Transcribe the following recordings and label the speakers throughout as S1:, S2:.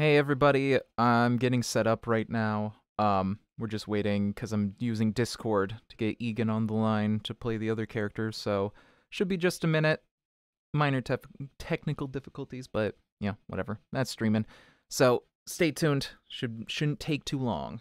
S1: Hey everybody, I'm getting set up right now. Um, we're just waiting because I'm using Discord to get Egan on the line to play the other characters, so should be just a minute. Minor tef- technical difficulties, but yeah, whatever. That's streaming. So stay tuned. Should shouldn't take too long.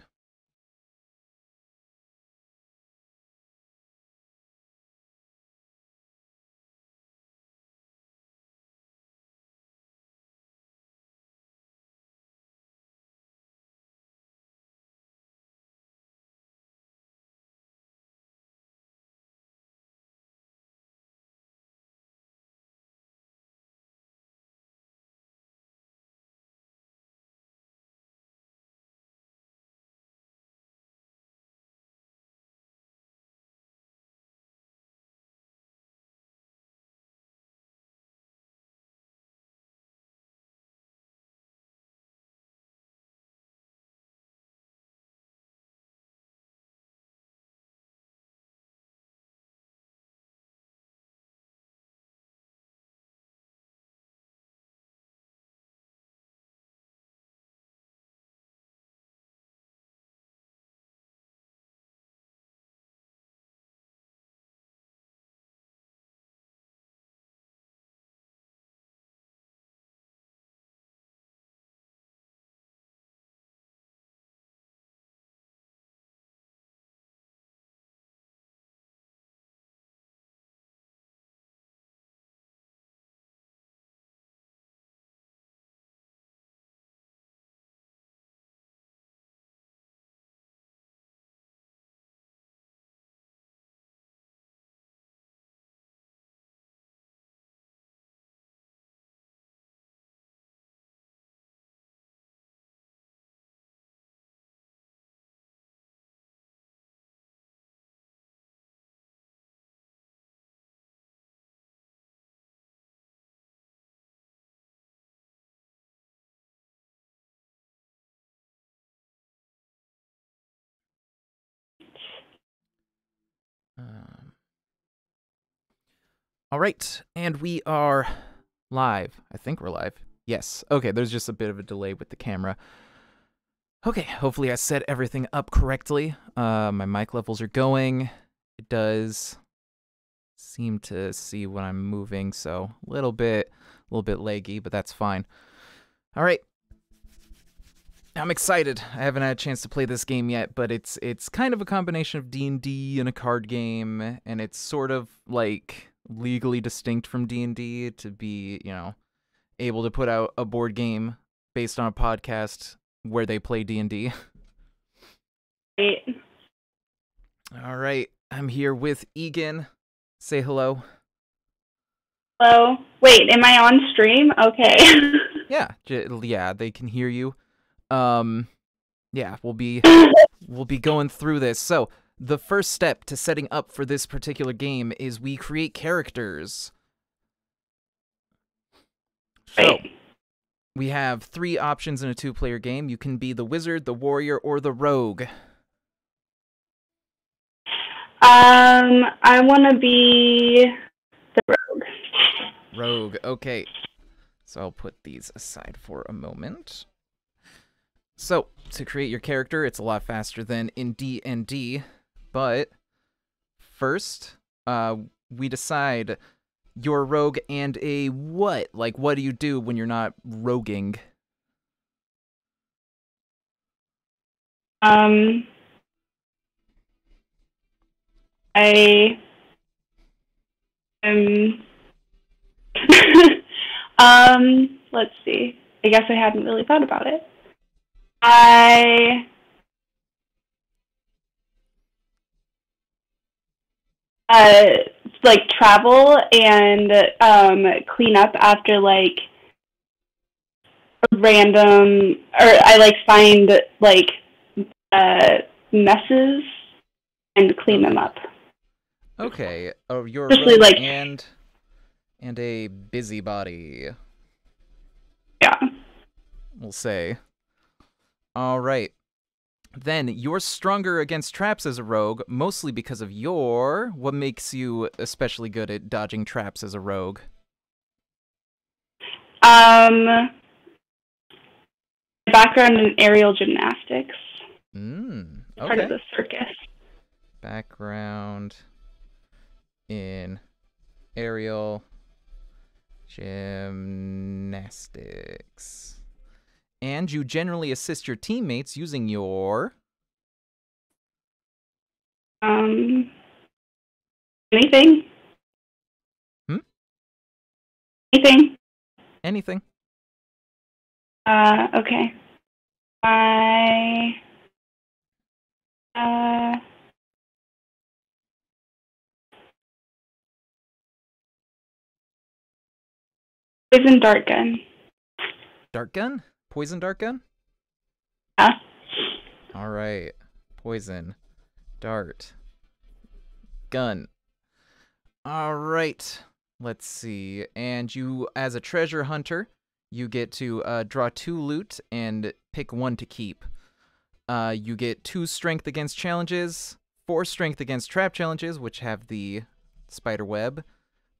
S1: All right, and we are live. I think we're live. Yes. Okay, there's just a bit of a delay with the camera. Okay, hopefully I set everything up correctly. Uh, my mic levels are going. It does seem to see when I'm moving, so a little bit, a little bit laggy, but that's fine. All right, I'm excited. I haven't had a chance to play this game yet, but it's it's kind of a combination of D&D and a card game and it's sort of like legally distinct from D&D to be, you know, able to put out a board game based on a podcast where they play D&D.
S2: Right.
S1: All right. I'm here with Egan. Say hello.
S2: Hello. Wait, am I on stream? Okay.
S1: Yeah, j- yeah, they can hear you. Um yeah, we'll be we'll be going through this. So, the first step to setting up for this particular game is we create characters. So, we have three options in a two-player game. You can be the wizard, the warrior, or the rogue.
S2: Um, I want to be the rogue.
S1: Rogue. Okay. So I'll put these aside for a moment. So, to create your character, it's a lot faster than in D&D, but first, uh we decide you're a rogue and a what? Like what do you do when you're not roguing?
S2: Um, I um, um, let's see. I guess I hadn't really thought about it. I uh like travel and um clean up after like random or I like find like uh messes and clean them up.
S1: Okay. Oh, you're
S2: Especially, like-
S1: and and a busybody.
S2: Yeah.
S1: we'll say. All right. Then you're stronger against traps as a rogue, mostly because of your. What makes you especially good at dodging traps as a rogue?
S2: Um background in aerial gymnastics.
S1: Mm,
S2: Part of the circus.
S1: Background in aerial gymnastics. And you generally assist your teammates using your.
S2: Um, anything?
S1: Hmm?
S2: Anything?
S1: Anything.
S2: Uh, okay. I. Uh. Poison dart gun.
S1: Dart gun? Poison dart gun?
S2: Yeah.
S1: All right. Poison. Dart. Gun. All right. Let's see. And you, as a treasure hunter, you get to uh, draw two loot and pick one to keep. Uh, you get two strength against challenges, four strength against trap challenges, which have the spider web,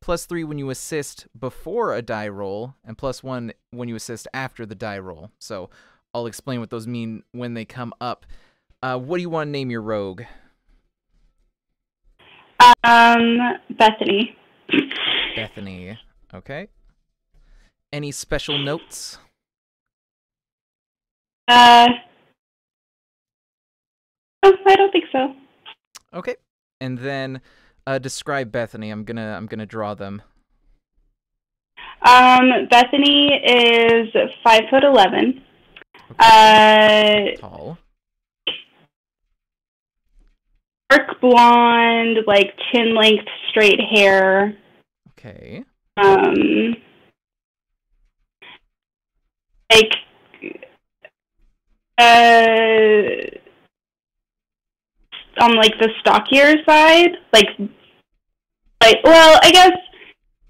S1: plus three when you assist before a die roll, and plus one when you assist after the die roll. So I'll explain what those mean when they come up. Uh, what do you want to name your rogue?
S2: Um, Bethany.
S1: Bethany. Okay. Any special notes?
S2: Uh. Oh, I don't think so.
S1: Okay. And then uh, describe Bethany. I'm gonna I'm gonna draw them.
S2: Um, Bethany is five foot eleven. Uh,
S1: Tall.
S2: dark blonde, like chin length, straight hair.
S1: Okay.
S2: Um, like, uh, on like the stockier side, like, like, well, I guess,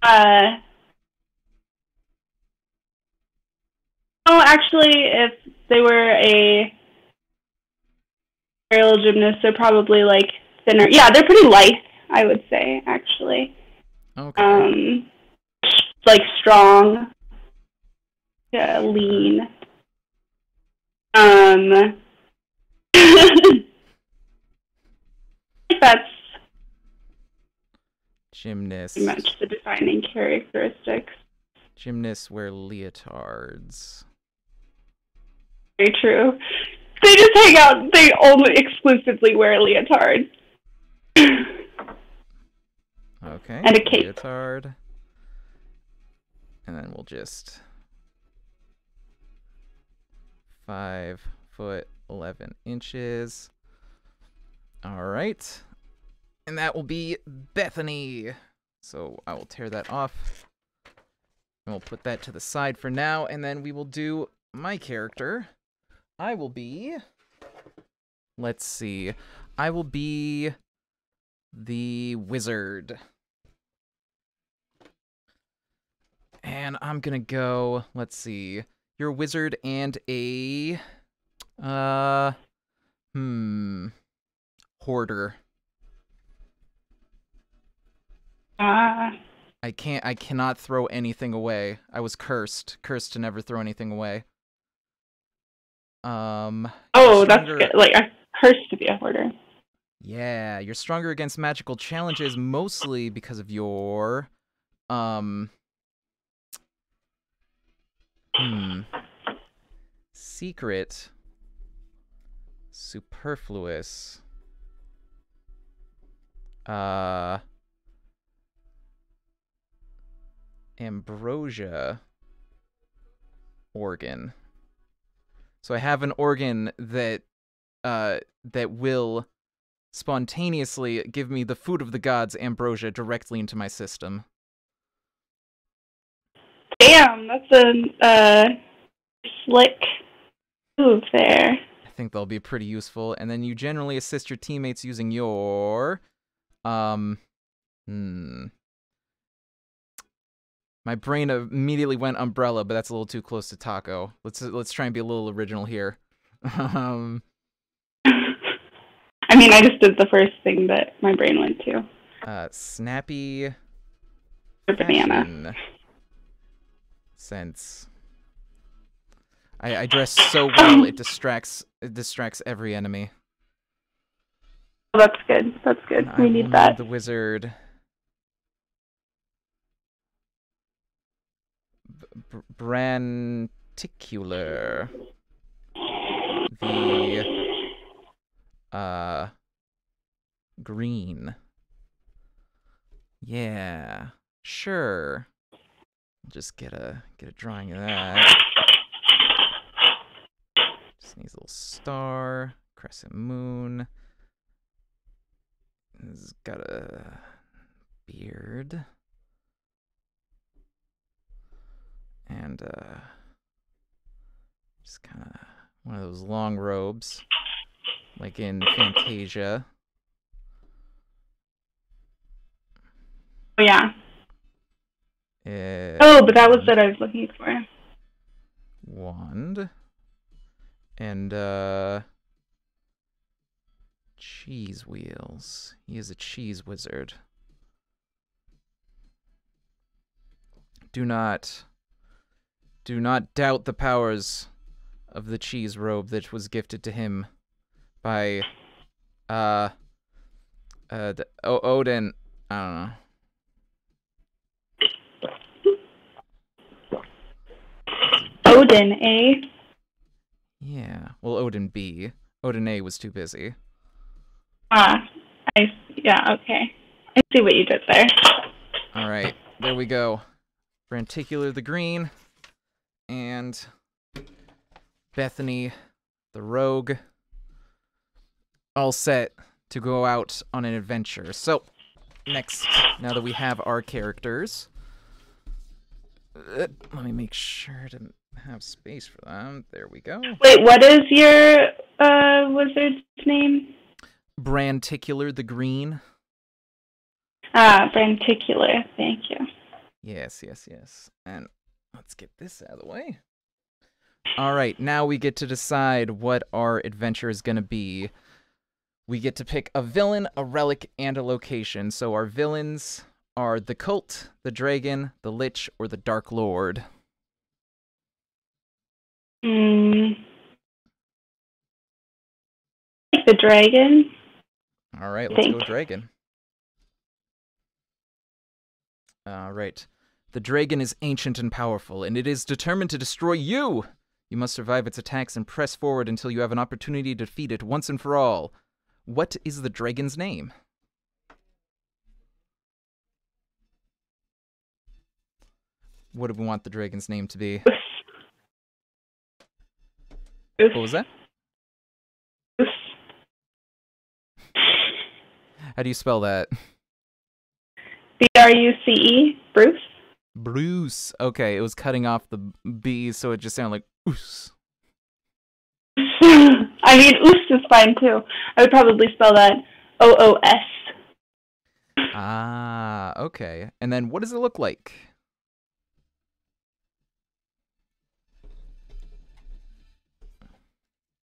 S2: uh, oh, actually, if they were a aerial gymnast, they're probably like thinner. Yeah, they're pretty light, I would say, actually
S1: Okay.
S2: um, like strong, yeah, lean. Um, that's
S1: Gymnasts.
S2: pretty much the defining characteristics.
S1: Gymnasts wear leotards.
S2: Very true. They just hang out. They only exclusively wear leotards.
S1: Okay.
S2: And a cape.
S1: Leotard. And then we'll just five foot eleven inches. All right. And that will be Bethany. So I will tear that off. And we'll put that to the side for now. And then we will do my character. I will be. Let's see. I will be the wizard. And I'm gonna go, let's see. You're a wizard and a uh hmm hoarder.
S2: Ah,
S1: I can't I cannot throw anything away. I was cursed. Cursed to never throw anything away. Um
S2: oh, that's good. Like a cursed to be a hoarder.
S1: Yeah, you're stronger against magical challenges mostly because of your um hmm secret superfluous uh ambrosia organ. So I have an organ that uh that will spontaneously give me the food of the gods ambrosia directly into my system.
S2: Damn, that's a uh, slick move there.
S1: I think they'll be pretty useful. And then you generally assist your teammates using your um hmm. My brain immediately went umbrella, but that's a little too close to Taako. Let's let's try and be a little original here. um
S2: I mean, I just did the first thing that my brain went to.
S1: uh snappy
S2: banana.
S1: sense. I, I dress so well it distracts it distracts every enemy.
S2: Oh, that's good. That's good.
S1: I
S2: we
S1: will
S2: need that.
S1: the wizard. Branticular. The uh green. Yeah, sure. Just get a get a drawing of that. Just needs a little star, crescent moon. He's got a beard. And uh just kind of one of those long robes like in Fantasia.
S2: Oh, yeah.
S1: Uh,
S2: Oh, but that was what I was looking for.
S1: wand and uh cheese wheels. He is a cheese wizard. Do not do not doubt the powers of the cheese robe that was gifted to him by uh uh the, o- Odin. I don't know.
S2: Odin, A.
S1: Yeah. Well, Odin B. Odin A was too busy.
S2: Ah, I yeah, okay. I see what you did there.
S1: All right, there we go. Branticular the green, and Bethany the rogue, all set to go out on an adventure. So, next, now that we have our characters, uh, let me make sure to have space for them. There we go.
S2: Wait, what is your uh wizard's name?
S1: Branticular the green.
S2: Ah, Branticular. Thank you.
S1: Yes, yes, yes. And let's get this out of the way. All right, now we get to decide what our adventure is going to be. We get to pick a villain, a relic, and a location. So our villains are the cult, the dragon, the lich, or the dark lord.
S2: Hmm. Like the dragon.
S1: All right, let's go dragon. All right. The dragon is ancient and powerful, and it is determined to destroy you. You must survive its attacks and press forward until you have an opportunity to defeat it once and for all. What is the dragon's name? What do we want the dragon's name to be? What was that? How do you spell that?
S2: B R U C E. Bruce.
S1: Bruce. Okay, it was cutting off the B, so it just sounded like oos.
S2: I mean, Oos is fine too. I would probably spell that O O S.
S1: Ah, okay. And then what does it look like?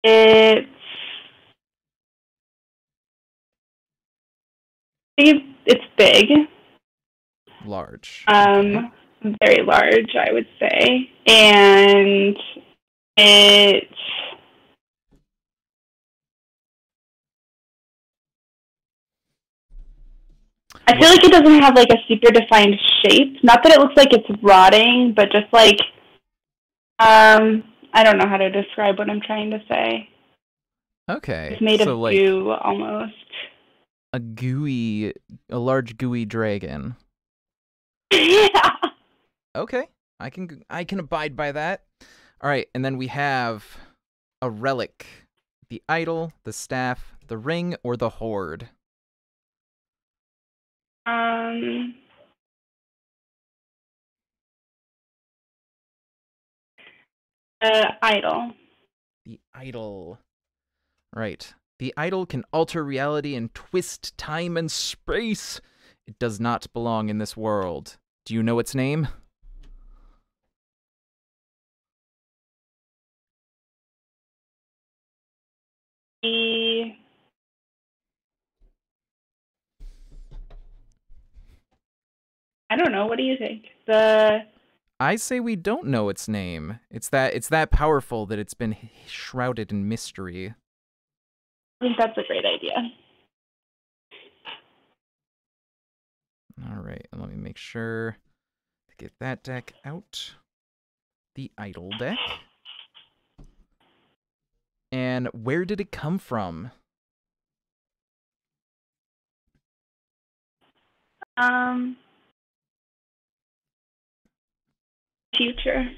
S2: It's it's big,
S1: Large.
S2: Um, very large, I would say, and it I feel like it doesn't have like a super defined shape. Not that it looks like it's rotting, but just like um, I don't know how to describe what I'm trying to say.
S1: Okay.
S2: It's made
S1: so
S2: of
S1: like
S2: goo almost.
S1: a gooey, a large gooey dragon.
S2: yeah.
S1: Okay, I can I can abide by that. All right, and then we have a relic: the idol, the staff, the ring, or the horde.
S2: Um. Uh, idol.
S1: The idol. Right. The idol can alter reality and twist time and space. It does not belong in this world. Do you know its name?
S2: The. I don't know. What do you think? The
S1: I say we don't know its name. It's that it's that powerful that it's been shrouded in mystery.
S2: I think that's a great idea.
S1: All right, let me make sure to get that deck out. The idle deck. And where did it come from?
S2: Um, future.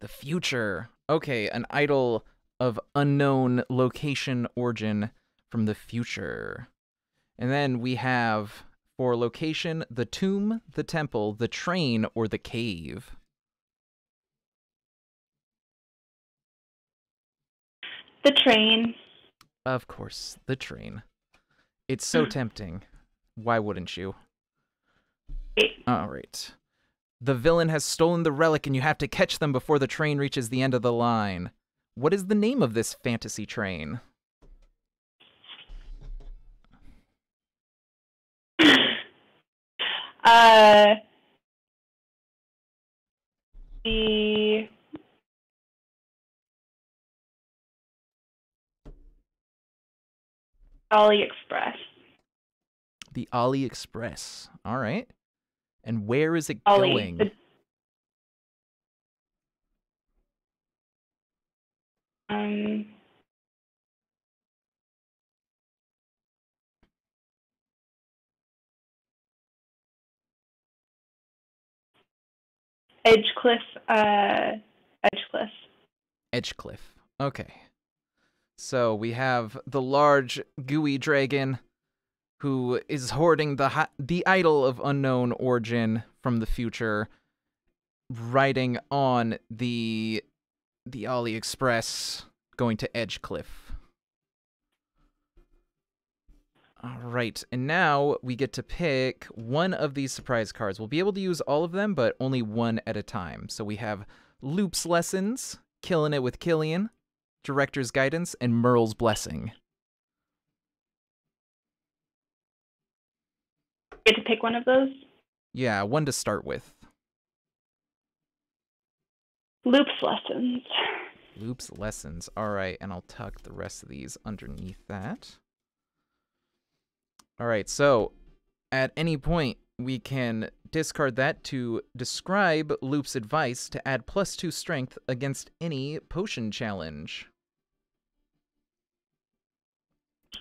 S1: The future. Okay, an idol of unknown location origin from the future. And then we have for location the tomb, the temple, the train, or the cave.
S2: The train.
S1: Of course, the train. It's so mm. tempting. Why wouldn't you? All right. The villain has stolen the relic and you have to catch them before the train reaches the end of the line. What is the name of this fantasy train?
S2: Uh, the AliExpress.
S1: The AliExpress. All right. And where is it
S2: Ali.
S1: going?
S2: The, um, Edgecliff, uh, Edgecliff.
S1: Edgecliff. Okay. So we have the large gooey dragon who is hoarding the hi- the idol of unknown origin from the future riding on the the AliExpress going to Edgecliff. All right, and now we get to pick one of these surprise cards. We'll be able to use all of them, but only one at a time. So we have Lup's Lessons, Killing It with Killian, Director's Guidance, and Merle's Blessing.
S2: Get to pick one of those.
S1: Yeah, one to start with.
S2: Lups lessons.
S1: Lup's Lessons. All right, and I'll tuck the rest of these underneath that. All right, so at any point, we can discard that to describe Lup's advice to add plus two strength against any potion challenge.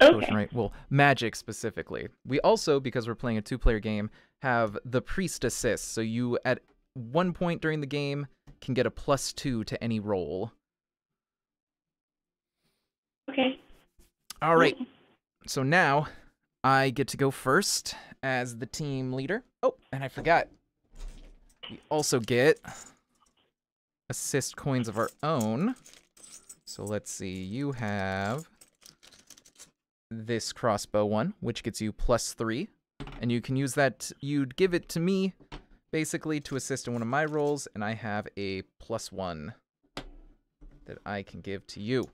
S2: Okay.
S1: Potion, right? Well, magic specifically. We also, because we're playing a two player game, have the priest assist. So you, at one point during the game, can get a plus two to any roll.
S2: Okay.
S1: All right. So now I get to go first as the team leader. Oh, and I forgot. We also get assist coins of our own. So let's see. You have this crossbow one, which gets you plus three. And you can use that. You'd give it to me, basically, to assist in one of my rolls. And I have a plus one that I can give to you.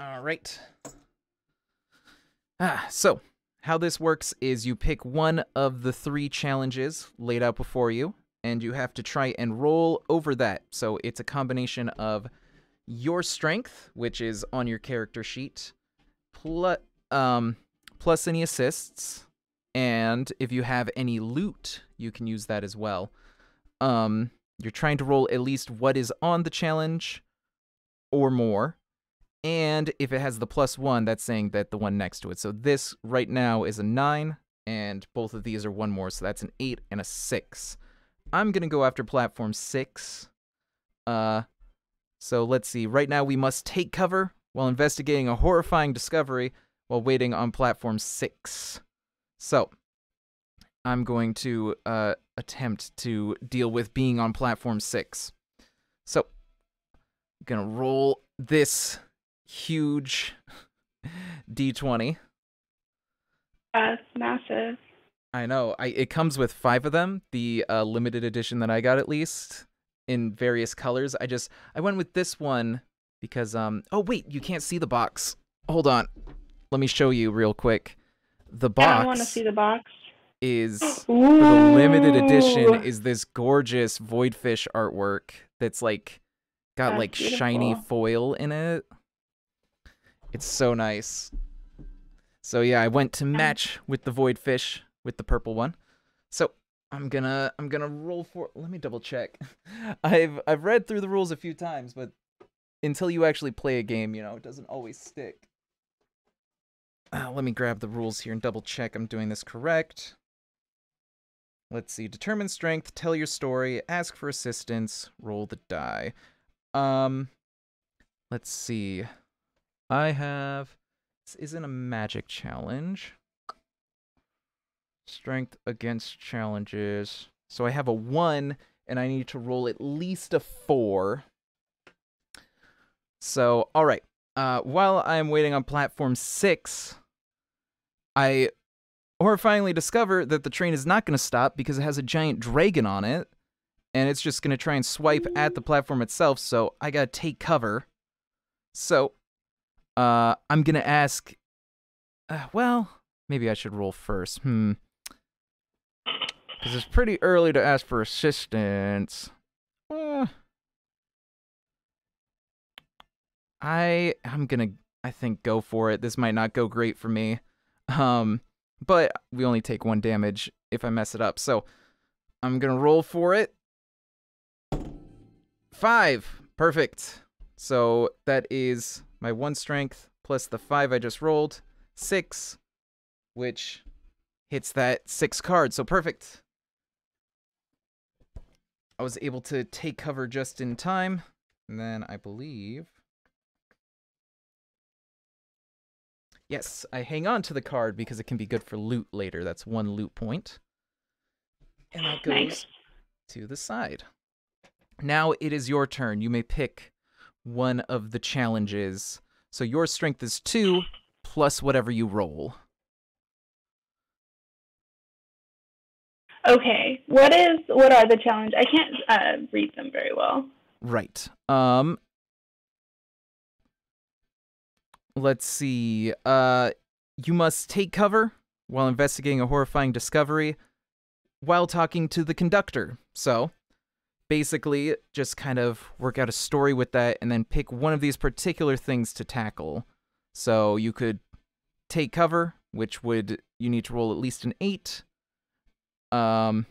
S1: All right. Ah, so how this works is you pick one of the three challenges laid out before you, and you have to try and roll over that. So it's a combination of your strength, which is on your character sheet, plus um, plus any assists, and if you have any loot, you can use that as well. Um, you're trying to roll at least what is on the challenge or more. And if it has the plus one, that's saying that the one next to it. So this right now is a nine, and both of these are one more. So that's an eight and a six. I'm gonna go after platform six. Uh, so let's see. Right now, we must take cover while investigating a horrifying discovery while waiting on platform six. So I'm going to uh, attempt to deal with being on platform six. So I'm gonna roll this huge d20.
S2: That's massive.
S1: I know. I it comes with five of them. The uh, limited edition that I got, at least, in various colors. I just I went with this one because um. Oh wait, you can't see the box. Hold on. Let me show you real quick. The box.
S2: I want to see the box.
S1: is the limited edition is this gorgeous voidfish artwork that's like got
S2: That's
S1: like shiny foil in it. It's so nice. So yeah, I went to match with the voidfish with the purple one. So I'm gonna I'm gonna roll for let me double check. I've I've read through the rules a few times, but until you actually play a game, you know, it doesn't always stick. Uh, let me grab the rules here and double check I'm doing this correct. Let's see. Determine strength, tell your story, ask for assistance, roll the die. Um let's see. I have this isn't a magic challenge. Strength against challenges. So I have a 1 and I need to roll at least a 4. So, all right. Uh, while I'm waiting on platform 6, I horrifyingly discover that the train is not going to stop because it has a giant dragon on it and it's just going to try and swipe at the platform itself, so I got to take cover. So, uh, I'm to ask uh, well, maybe I should roll first. Hmm. Cuz it's pretty early to ask for assistance. Uh, I I'm to I think go for it. This might not go great for me. Um but we only take one damage if I mess it up. So I'm gonna roll for it. Five. Perfect. So that is my one strength plus the five I just rolled. Six, which hits that six card. So perfect. I was able to take cover just in time. And then I believe. Yes, I hang on to the card because it can be good for loot later. That's one loot point. And that goes
S2: Nice.
S1: to the side. Now it is your turn. You may pick one of the challenges. So your strength is two plus whatever you roll.
S2: Okay. What is what are the challenge? I can't uh, read them very well.
S1: Right. Um Let's see. Uh you must take cover while investigating a horrifying discovery while talking to the conductor. So, basically just kind of work out a story with that and then pick one of these particular things to tackle. So, you could take cover, which would you need to roll at least an 8. Um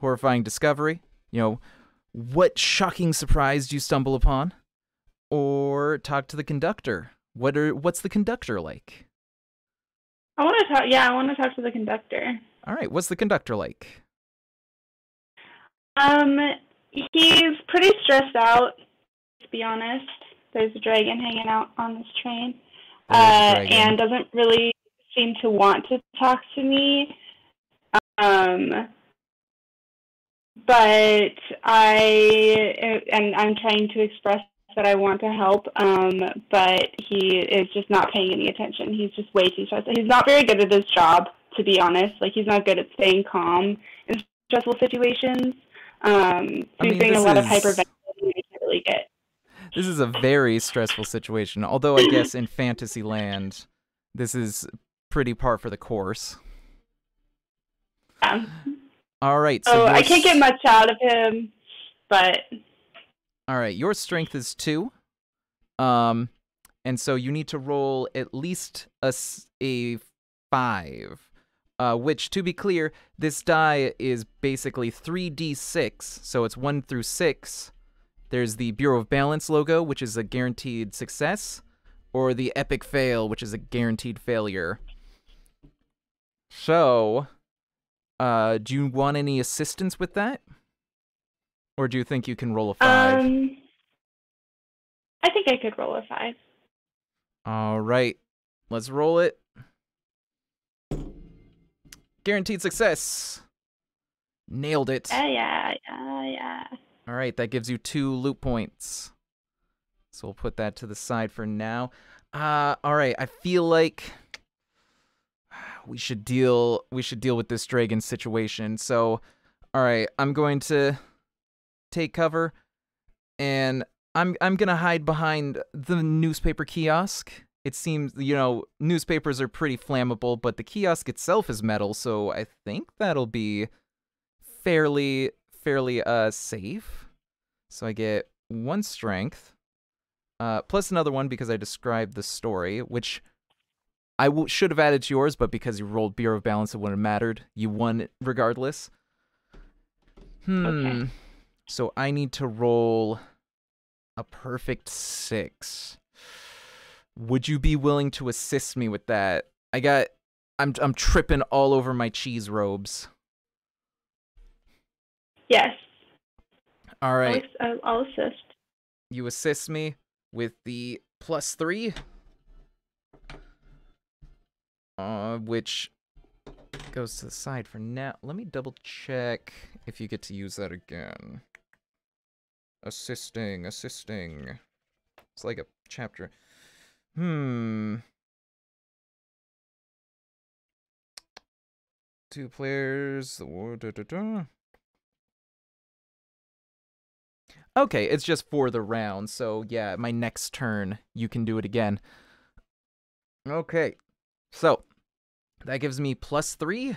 S1: horrifying discovery, you know, what shocking surprise do you stumble upon? Or talk to the conductor. What are what's the conductor like?
S2: I want to talk. Yeah, I want to talk to the conductor.
S1: All right, what's the conductor like?
S2: Um, he's pretty stressed out. To be honest, there's a dragon hanging out on this train, uh, and doesn't really seem to want to talk to me. Um, but I and I'm trying to express that I want to help. Um, but he is just not paying any attention. He's just way too stressed. He's not very good at his job, to be honest. Like he's not good at staying calm in stressful situations. Um,
S1: I mean,
S2: doing a
S1: this
S2: lot of
S1: is-
S2: hyperventilating. I can't really get.
S1: This is a very stressful situation. Although I guess in Fantasyland, this is pretty par for the course.
S2: Yeah.
S1: All right. So your
S2: I can't get much out of him, but
S1: All right. Your strength is two. Um, and so you need to roll at least a five. Uh, which, to be clear, this die is basically 3d6, so it's 1 through 6. There's the Bureau of Balance logo, which is a guaranteed success, or the Epic Fail, which is a guaranteed failure. So, uh, do you want any assistance with that? Or do you think you can roll a 5?
S2: um, I think I could roll a five.
S1: All right, let's roll it. Guaranteed success. Nailed it.
S2: Yeah, yeah, yeah, yeah.
S1: All right, that gives you two loot points. So we'll put that to the side for now. Uh, all right, I feel like we should deal we should deal with this dragon situation. So, all right, I'm going to take cover and I'm I'm going to hide behind the newspaper kiosk it seems you know newspapers are pretty flammable, but the kiosk itself is metal, so I think that'll be fairly fairly uh safe. So I get one strength, uh, plus another one because I described the story, which I w- should have added to yours, but because you rolled Bureau of Balance, it wouldn't have mattered. You won regardless. Hmm.
S2: Okay.
S1: So I need to roll a perfect six. Would you be willing to assist me with that? I got I'm I'm tripping all over my cheese robes.
S2: Yes.
S1: All right.
S2: I'll, I'll, assist.
S1: You assist me with the plus 3 uh which goes to the side for now. Let me double check if you get to use that again. Assisting, assisting. It's like a chapter. Hmm. Two players. Okay, it's just for the round. So, yeah, my next turn, you can do it again. Okay. So, that gives me plus three,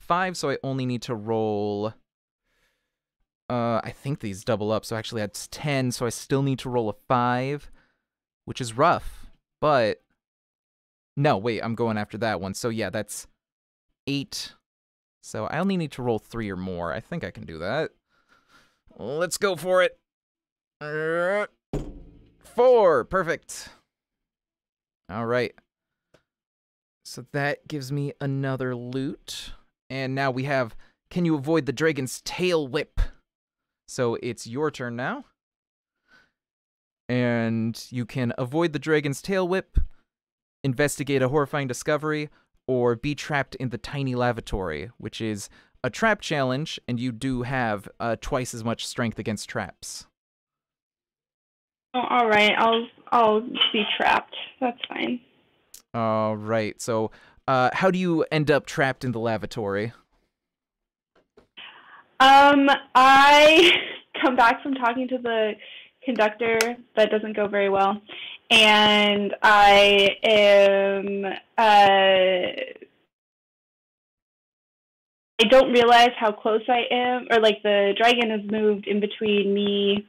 S1: five, so I only need to roll. Uh, I think these double up, so actually that's 10, so I still need to roll a five, which is rough, but. No, wait, I'm going after that one. So, yeah, that's eight. So, I only need to roll three or more. I think I can do that. Let's go for it. Four. Perfect. All right. So that gives me another loot. And now we have Can you avoid the dragon's tail whip? So it's your turn now. And you can avoid the dragon's tail whip, investigate a horrifying discovery, or be trapped in the tiny lavatory, which is a trap challenge, and you do have uh, twice as much strength against traps.
S2: Oh, all right. I'll I'll be trapped. That's fine.
S1: All right. So, uh, how do you end up trapped in the lavatory?
S2: Um, I come back from talking to the conductor. That doesn't go very well, and I am. Uh, I don't realize how close I am, or like the dragon has moved in between me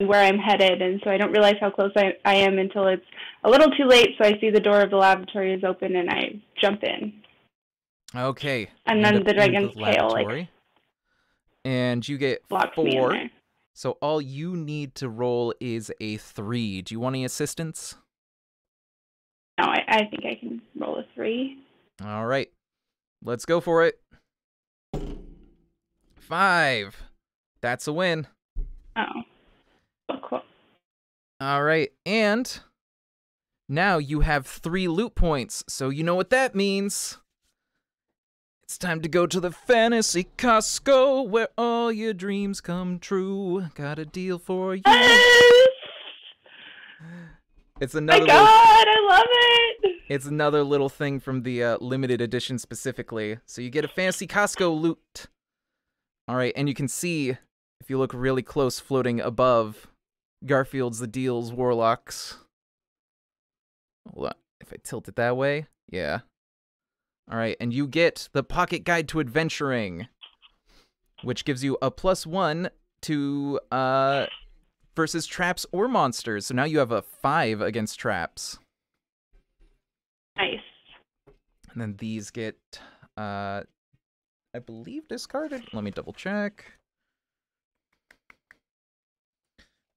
S2: and where I'm headed, and so I don't realize how close I, I am until it's a little too late. So I see the door of the lavatory is open, and I jump in.
S1: Okay.
S2: And then the
S1: in
S2: dragon's tail, like-
S1: And you get
S2: in
S1: four. So all you need to roll is a three. Do you want any assistance?
S2: No, I, I think I can roll a three.
S1: All right. Let's go for it. Five. That's a win.
S2: Oh. Oh, cool.
S1: All right. And now you have three loot points. So you know what that means. It's time to go to the fantasy Costco where all your dreams come true. Got a deal for you.
S2: Yes!
S1: It's
S2: My
S1: another
S2: God,
S1: little,
S2: I love it.
S1: it's another little thing from the uh, limited edition specifically. So you get a fancy Costco loot. All right, and you can see if you look really close floating above Garfield's the Deals Warlocks. Hold on. If I tilt it that way, yeah. All right, and you get the Pocket Guide to Adventuring, which gives you a plus one to uh versus traps or monsters. So now you have a five against traps.
S2: Nice.
S1: And then these get, uh, I believe discarded. Let me double check.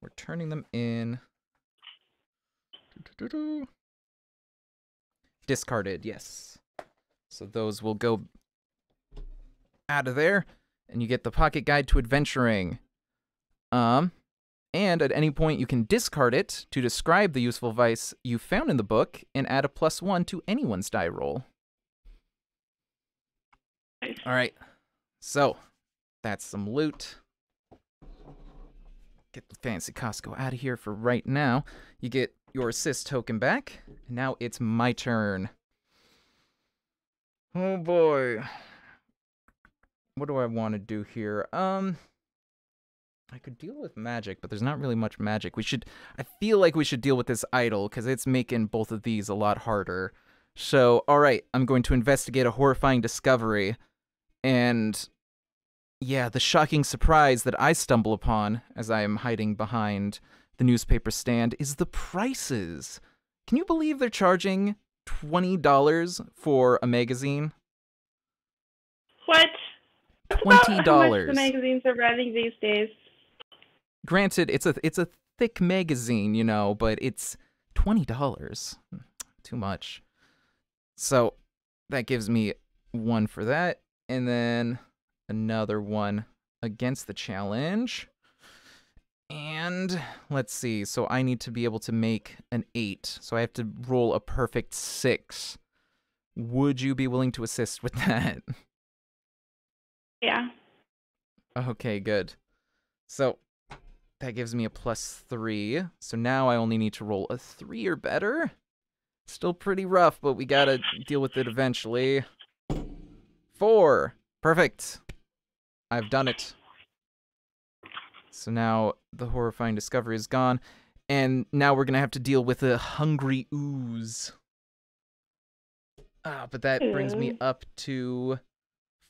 S1: We're turning them in. Doo-doo-doo-doo. Discarded, yes. So those will go out of there, and you get the pocket guide to adventuring. Um, and at any point you can discard it to describe the useful vice you found in the book and add a plus one to anyone's die roll.
S2: Nice.
S1: All right. So, that's some loot. Get the fancy Costco out of here for right now. You get your assist token back. Now it's my turn. Oh boy. What do I want to do here? Um I could deal with magic, but there's not really much magic. We should. I feel like we should deal with this idol because it's making both of these a lot harder. So, all right, I'm going to investigate a horrifying discovery, and yeah, the shocking surprise that I stumble upon as I am hiding behind the newspaper stand is the prices. Can you believe they're charging twenty dollars for a magazine?
S2: What? That's about how much
S1: $20.
S2: The magazines are running these days.
S1: Granted, it's a it's a thick magazine, you know, but it's twenty dollars. Hmm, too much. So that gives me one for that, and then another one against the challenge. And let's see. So I need to be able to make an eight. So I have to roll a perfect six. Would you be willing to assist with that?
S2: Yeah.
S1: Okay, good. So that gives me a plus three. So now I only need to roll a three or better. Still pretty rough, but we gotta deal with it eventually. Four. Perfect. I've done it. So now the horrifying discovery is gone. And now we're gonna have to deal with a hungry ooze. Ah, but that brings me up to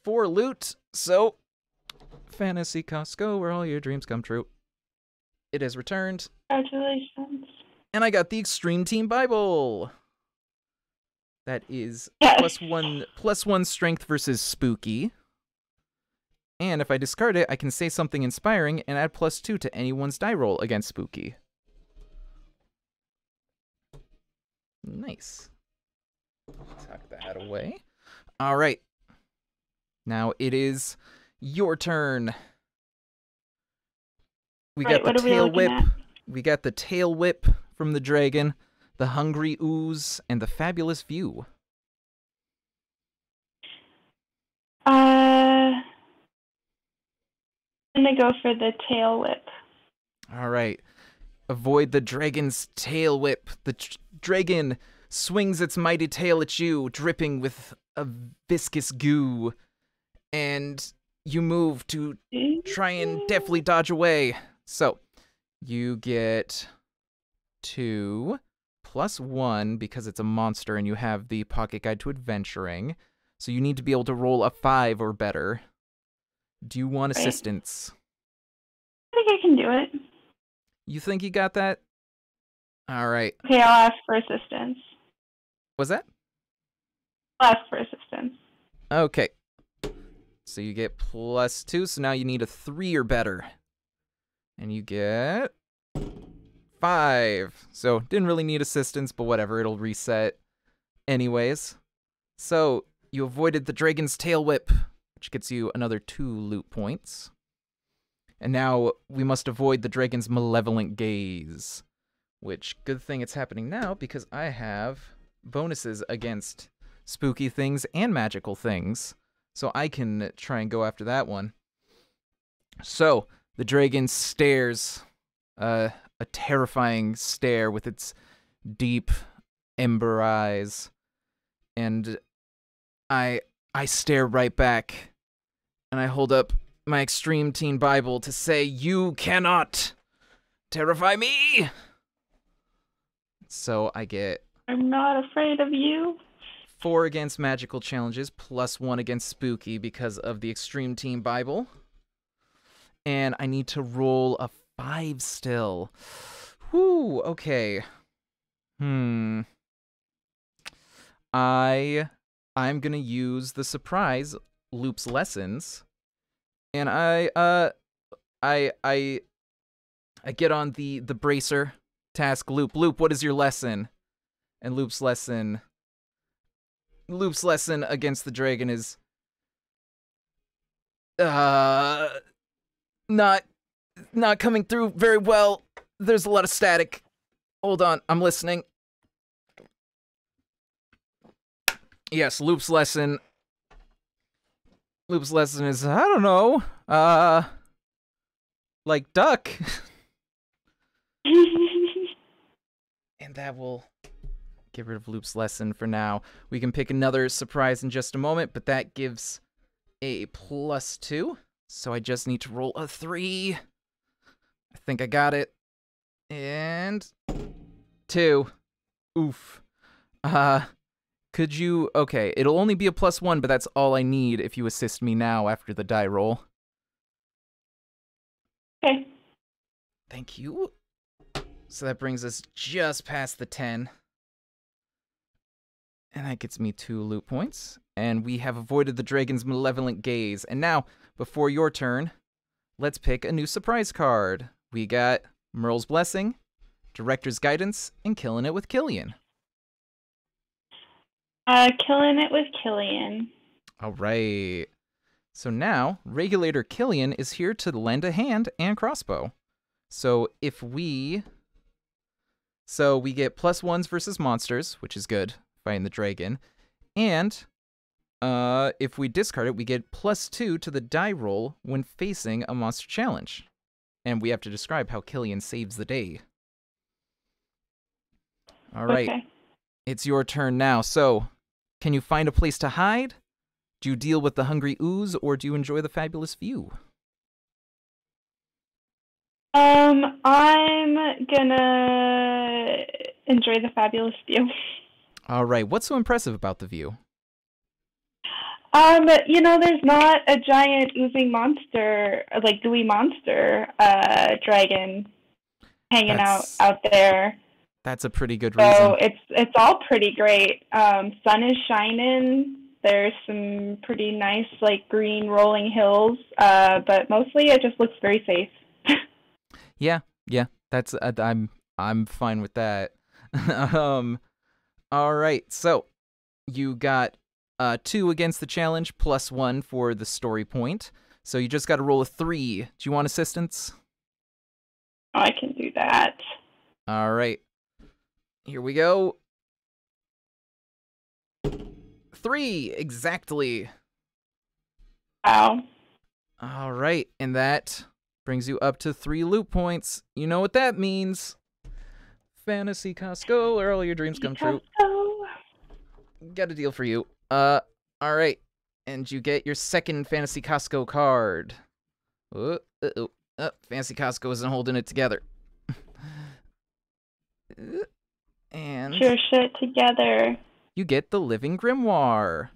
S1: four loot. So Fantasy Costco, where all your dreams come true. It has returned,
S2: Congratulations.
S1: and I got the Extreme Teen Bible. That is
S2: Yes.
S1: plus one plus one strength versus spooky. And if I discard it, I can say something inspiring and add plus two to anyone's die roll against spooky. Nice. Tuck that away. All right. Now it is your turn. We got the tail whip.
S2: at?
S1: We got the tail whip from the dragon, the hungry ooze, and the fabulous view.
S2: I'm gonna go for the tail whip.
S1: All right. Avoid the dragon's tail whip. The tr- dragon swings its mighty tail at you, dripping with a viscous goo. And you move to try and deftly dodge away. So, you get two plus one because it's a monster and you have the pocket guide to adventuring. So, you need to be able to roll a five or better. Do you want
S2: Right.
S1: assistance?
S2: I think I can do it.
S1: You think you got that? All right.
S2: Okay, I'll ask for assistance.
S1: Was that?
S2: I'll ask for assistance.
S1: Okay. So you get plus two, so now you need a three or better. And you get five. So didn't really need assistance, but whatever, it'll reset anyways. So you avoided the dragon's tail whip, which gets you another two loot points. And now we must avoid the dragon's malevolent gaze. Which, good thing it's happening now because I have bonuses against spooky things and magical things. So I can try and go after that one. So the dragon stares, uh, a terrifying stare with its deep ember eyes, and I I stare right back, and I hold up my extreme teen Bible to say, "You cannot terrify me." So I get
S2: I'm not afraid of you.
S1: four against magical challenges, plus one against spooky because of the extreme Teen Bible. And I need to roll a five still. Whew, okay. Hmm. I I'm gonna use the surprise Lup's lessons. And I uh I I I get on the the bracer task loop. Lup, what is your lesson? And Lup's lesson Lup's lesson against the dragon is uh not not coming through very well. There's a lot of static. Hold on, I'm listening. Yes, Lup's lesson Lup's lesson is I don't know. Uh like duck. and that will get rid of Lup's lesson for now. We can pick another surprise in just a moment, but that gives a plus two. So I just need to roll a three. I think I got it. And two. Oof. Uh, could you? Okay, it'll only be a plus one, but that's all I need if you assist me now after the die roll.
S2: Okay.
S1: Thank you. So that brings us just past the 10. And that gets me two loot points. And we have avoided the dragon's malevolent gaze. And now, before your turn, let's pick a new surprise card. We got Merle's Blessing, Director's Guidance, and Killing It with Killian.
S2: Uh, killing it with Killian.
S1: All right. So now, Regulator Killian is here to lend a hand and crossbow. So if we. So we get plus ones versus monsters, which is good, fighting the dragon. And uh, if we discard it, we get plus two to the die roll when facing a monster challenge. And we have to describe how Killian saves the day. All right.
S2: Okay.
S1: It's your turn now. So, can you find a place to hide? Do you deal with the hungry ooze, or do you enjoy the fabulous view?
S2: Um, I'm gonna enjoy the fabulous view.
S1: All right. What's so impressive about the view?
S2: Um, you know, there's not a giant oozing monster, like gooey monster, uh, dragon hanging
S1: That's-
S2: out out there.
S1: That's a pretty good reason.
S2: So it's it's all pretty great. Um, sun is shining. There's some pretty nice like green rolling hills. Uh, but mostly it just looks very safe.
S1: Yeah, yeah. That's uh, I'm I'm fine with that. um, all right. So you got uh two against the challenge, plus one for the story point. So you just got to roll a three. Do you want assistance?
S2: I can do that.
S1: All right. Here we go. Three exactly.
S2: Wow.
S1: All right, and that brings you up to three loot points. You know what that means. Fantasy Costco, where all your dreams come true. Got a deal for you. Uh, all right, and you get your second Fantasy Costco card. Oh, uh-oh. Uh, Fancy Costco isn't holding it together. And
S2: your shit together.
S1: you get the Living Grimoire.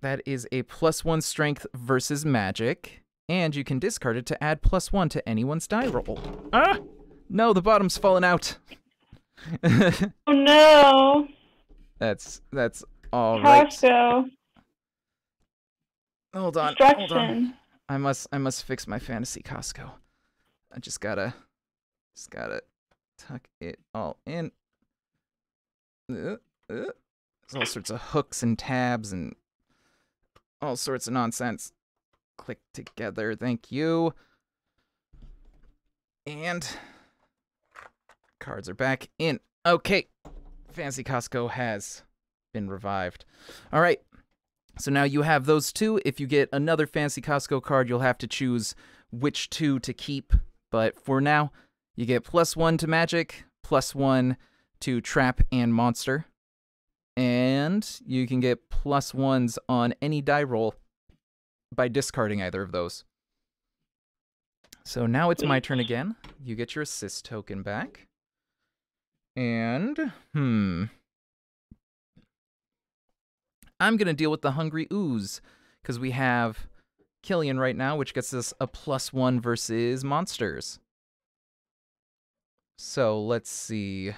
S1: That is a plus one strength versus magic, and you can discard it to add plus one to anyone's die roll. Ah! No, the bottom's fallen out.
S2: Oh no.
S1: that's that's all right.
S2: Costco.
S1: Hold on, hold on. I must I must fix my fantasy Costco. I just gotta just gotta tuck it all in. Uh, uh. There's all sorts of hooks and tabs and all sorts of nonsense. Click together, thank you. And cards are back in. Okay. Fancy Costco has been revived. All right. So now you have those two. If you get another Fancy Costco card, you'll have to choose which two to keep. But for now, you get plus one to magic, plus one to trap and monster. And you can get plus ones on any die roll by discarding either of those. So now it's my turn again. You get your assist token back. And, hmm. I'm going to deal with the Hungry Ooze because we have Killian right now, which gets us a plus one versus monsters. So let's see.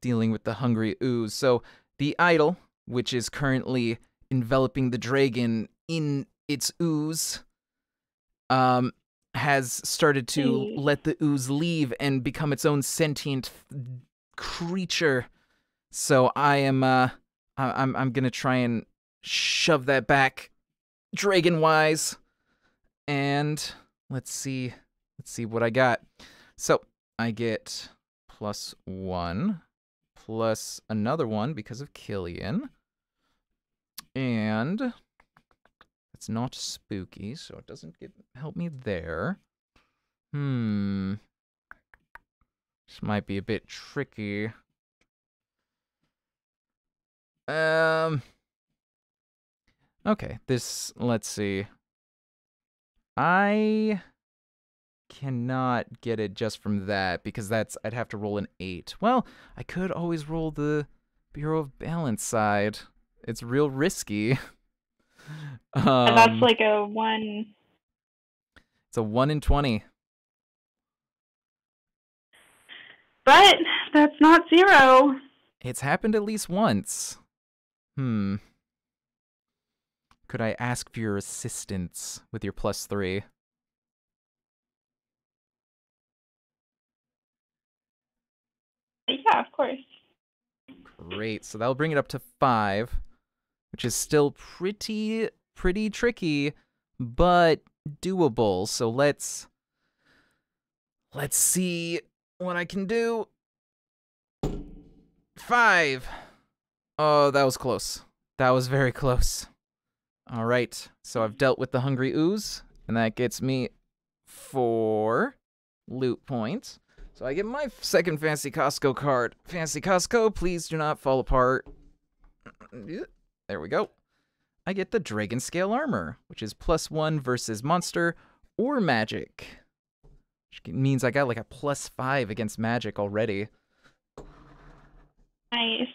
S1: Dealing with the Hungry Ooze. So the idol, which is currently enveloping the dragon in its ooze, um, has started to let the ooze leave and become its own sentient creature. So I am uh I- I'm I'm gonna try and shove that back, dragon wise, and let's see let's see what I got. So I get plus one, plus another one because of Killian, and it's not spooky, so it doesn't get help me there. Hmm. This might be a bit tricky. Um. Okay, this, let's see. I cannot get it just from that because that's I'd have to roll an eight. Well, I could always roll the Bureau of Balance side. It's real risky.
S2: and
S1: Um,
S2: that's like a one.
S1: it's a one in twenty.
S2: But that's not zero.
S1: It's happened at least once. Hmm. Could I ask for your assistance with your plus three?
S2: Yeah, of course.
S1: Great. So that'll bring it up to five, which is still pretty pretty tricky, but doable. So let's let's see what I can do. Five. Oh, that was close. That was very close. All right. So I've dealt with the hungry ooze, and that gets me four loot points. So I get my second Fancy Costco card. Fancy Costco, please do not fall apart. There we go. I get the Dragon Scale Armor, which is plus one versus monster or magic. Which means I got like a plus five against magic already.
S2: Nice.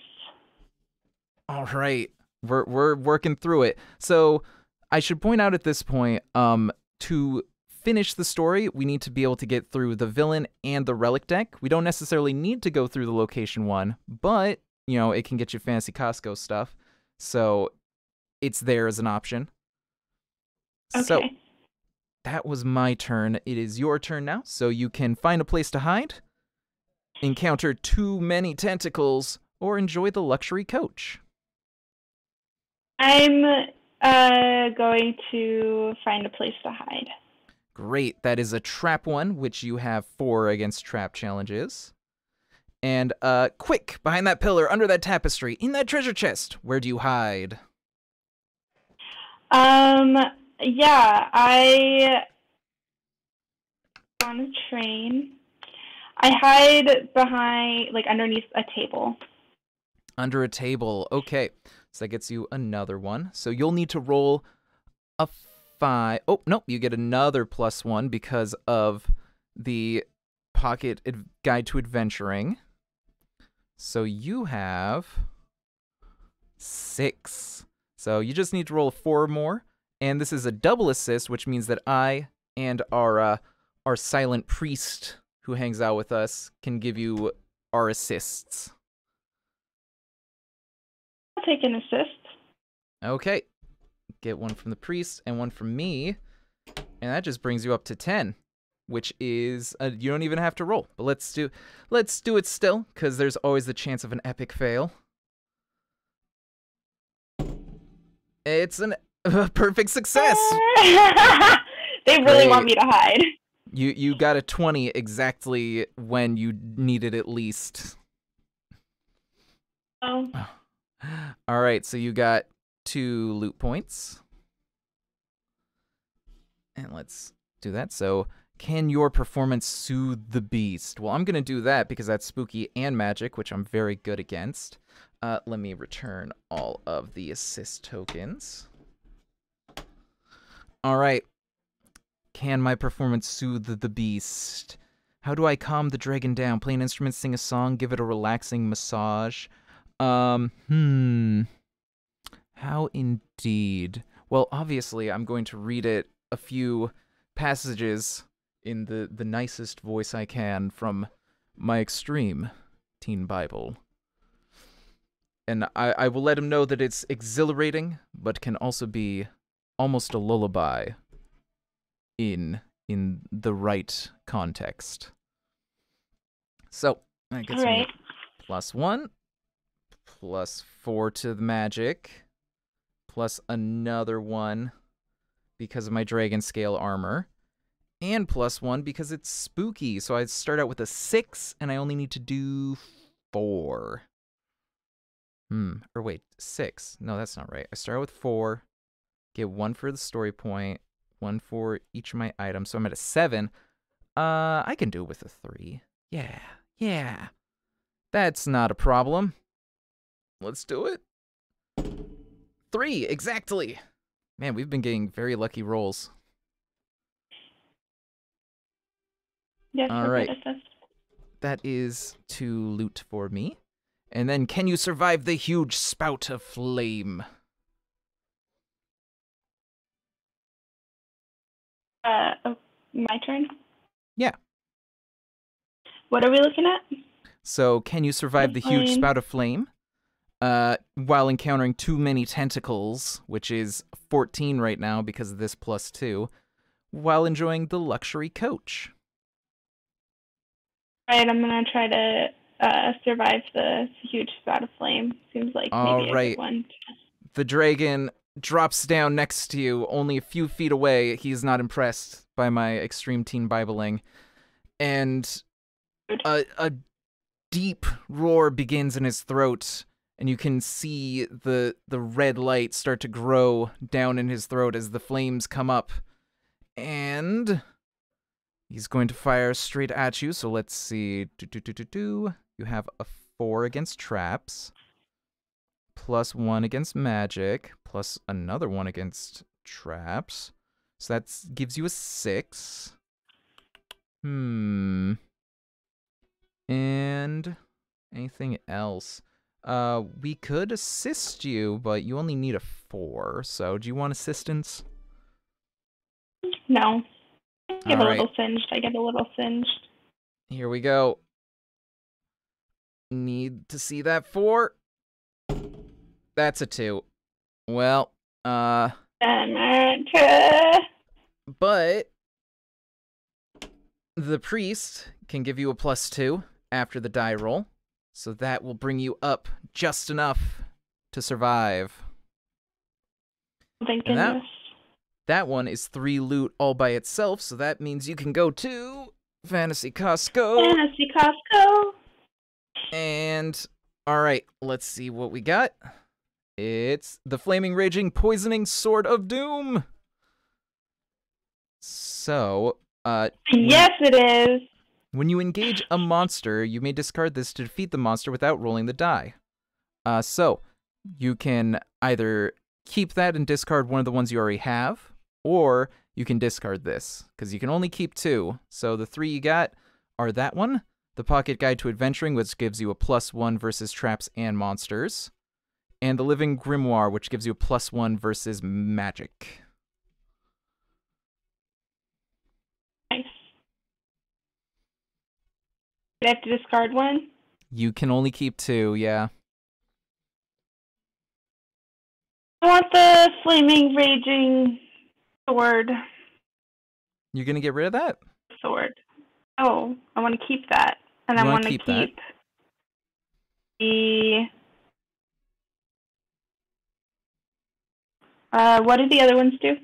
S1: All right. We're we're working through it. So I should point out at this point, um, to finish the story, we need to be able to get through the villain and the relic deck. We don't necessarily need to go through the location one, but you know, it can get you fancy Costco stuff. So it's there as an option.
S2: Okay.
S1: So that was my turn. It is your turn now. So you can find a place to hide, encounter too many tentacles, or enjoy the luxury coach.
S2: I'm uh going to find a place to hide.
S1: Great. That is a trap one, which you have four against trap challenges. And uh quick, behind that pillar, under that tapestry, in that treasure chest, where do you hide?
S2: Um yeah, I on a train. I hide behind like underneath a table.
S1: Under a table. Okay. So that gets you another one. So you'll need to roll a five. Oh, nope. You get another plus one because of the pocket ad- guide to adventuring. So you have six. So you just need to roll four more. And this is a double assist, which means that I and our uh, our silent priest who hangs out with us can give you our assists.
S2: I'll take an assist.
S1: Okay. Get one from the priest and one from me. And that just brings you up to 10, which is uh, you don't even have to roll. But let's do let's do it still cuz there's always the chance of an epic fail. It's an a perfect success.
S2: they really want me to hide.
S1: You you got a 20 exactly when you needed at least.
S2: Oh,
S1: All right, so you got two loot points. And let's do that. So, can your performance soothe the beast? Well, I'm going to do that because that's spooky and magic, which I'm very good against. Uh, let me return all of the assist tokens. All right. Can my performance soothe the beast? How do I calm the dragon down? Play an instrument, sing a song, give it a relaxing massage. Um, hmm. How indeed? Well, obviously, I'm going to read it a few passages in the, the nicest voice I can from my extreme teen Bible. And I, I will let him know that it's exhilarating, but can also be almost a lullaby in in the right context. So that gets
S2: all
S1: me
S2: right.
S1: plus one, plus four to the magic, plus another one because of my dragon scale armor, and plus one because it's spooky. So I start out with a six, and I only need to do four. Hmm. Or wait, six. No, that's not right. I start with four, get one for the story point, one for each of my items. So I'm at a seven. Uh, I can do it with a three. Yeah, yeah. That's not a problem. Let's do it. Three, exactly. Man, we've been getting very lucky rolls.
S2: yes
S1: all right that is to loot for me. And then, can you survive the huge spout of flame?
S2: Uh, oh, my turn.
S1: Yeah.
S2: What are we looking at?
S1: So, can you survive the huge spout of flame? Uh, while encountering too many tentacles, which is 14 right now because of this plus two, while enjoying the luxury coach.
S2: All right, I'm gonna try to uh, survive the huge spout of flame. Seems like
S1: All
S2: maybe
S1: right.
S2: one.
S1: The dragon drops down next to you, only a few feet away. He's not impressed by my extreme teen bibling. And a, a deep roar begins in his throat, and you can see the the red light start to grow down in his throat as the flames come up. And he's going to fire straight at you. So let's see. Do, do, do, do, do. You have a four against traps, plus one against magic, plus another one against traps. So that gives you a six. Hmm. And anything else? Uh, we could assist you, but you only need a four. So, do you want assistance?
S2: No. I get
S1: All
S2: a
S1: right.
S2: little singed. I get a little singed.
S1: Here we go. Need to see that four. That's a two. Well, uh, but the priest can give you a plus two after the die roll, so that will bring you up just enough to survive.
S2: Thank
S1: And that-
S2: goodness.
S1: That one is three loot all by itself, so that means you can go to Fantasy Costco.
S2: Fantasy Costco.
S1: And all right, let's see what we got. It's the flaming raging poisoning sword of doom. So, uh
S2: Yes, it is.
S1: When you engage a monster, you may discard this to defeat the monster without rolling the die. Uh so, you can either keep that and discard one of the ones you already have, or you can discard this because you can only keep two. So the three you got are that one, the Pocket Guide to Adventuring, which gives you a plus one versus traps and monsters, and the Living Grimoire, which gives you a plus one versus magic.
S2: Nice. Do I have to discard one?
S1: You can only keep two, yeah.
S2: I want the flaming raging sword.
S1: You're gonna get rid of that?
S2: Sword. Oh, I want to keep that, and
S1: You
S2: I
S1: wanna keep that?
S2: keep the. Uh, what did the other ones do?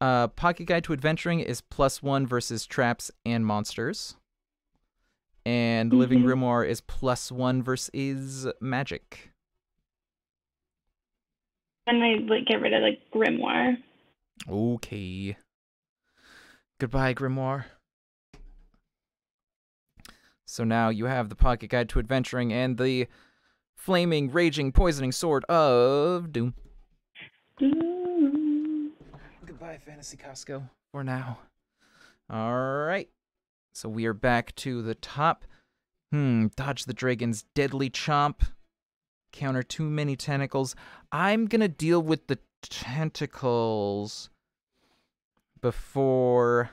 S1: Uh, Pocket Guide to Adventuring is plus one versus traps and monsters. And Living
S2: Mhm.
S1: Grimoire is plus one versus magic.
S2: And I like get rid of like grimoire.
S1: Okay. Goodbye, Grimoire. So now you have the Pocket Guide to Adventuring and the Flaming, Raging, Poisoning Sword of Doom.
S2: Ooh.
S1: Goodbye, Fantasy Costco, for now. Alright. So we are back to the top. Hmm, dodge the dragon's deadly chomp. Counter too many tentacles. I'm gonna deal with the tentacles before.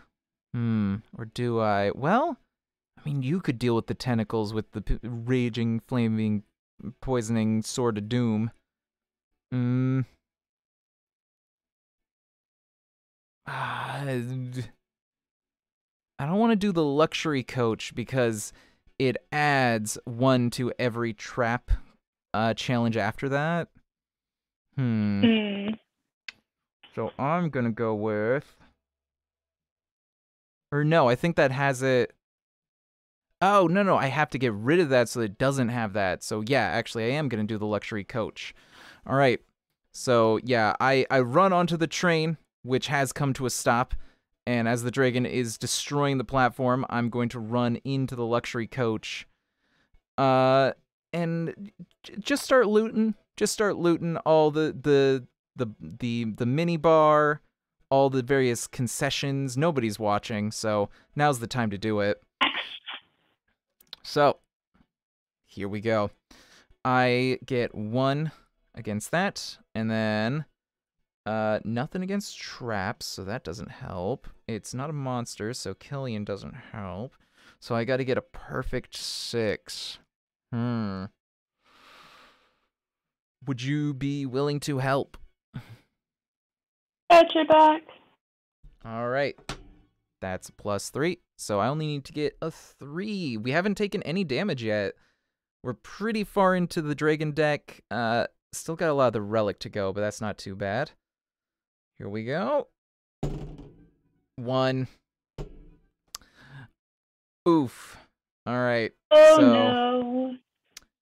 S1: Hmm, or do I? Well, I mean, you could deal with the tentacles with the raging, flaming, poisoning sword of doom. Hmm. Ah, I don't want to do the luxury coach because it adds one to every trap uh, challenge after that. Hmm.
S2: Hmm.
S1: So I'm gonna go with. Or no, I think that has it. Oh no no, I have to get rid of that so it doesn't have that. So yeah, actually I am gonna do the luxury coach. All right. So yeah, I I run onto the train which has come to a stop, and as the dragon is destroying the platform, I'm going to run into the luxury coach. Uh, and just start looting. Just start looting all the the the the the mini bar, all the various concessions. Nobody's watching, so now's the time to do it. So, here we go. I get one against that, and then uh, nothing against traps, so that doesn't help. It's not a monster, so Killian doesn't help. So I got to get a perfect six. Hmm. Would you be willing to help?
S2: Got your back.
S1: All right. That's a plus three. So I only need to get a three. We haven't taken any damage yet. We're pretty far into the dragon deck. Uh, still got a lot of the relic to go, but that's not too bad. Here we go. One. Oof. All right.
S2: Oh
S1: So-
S2: no.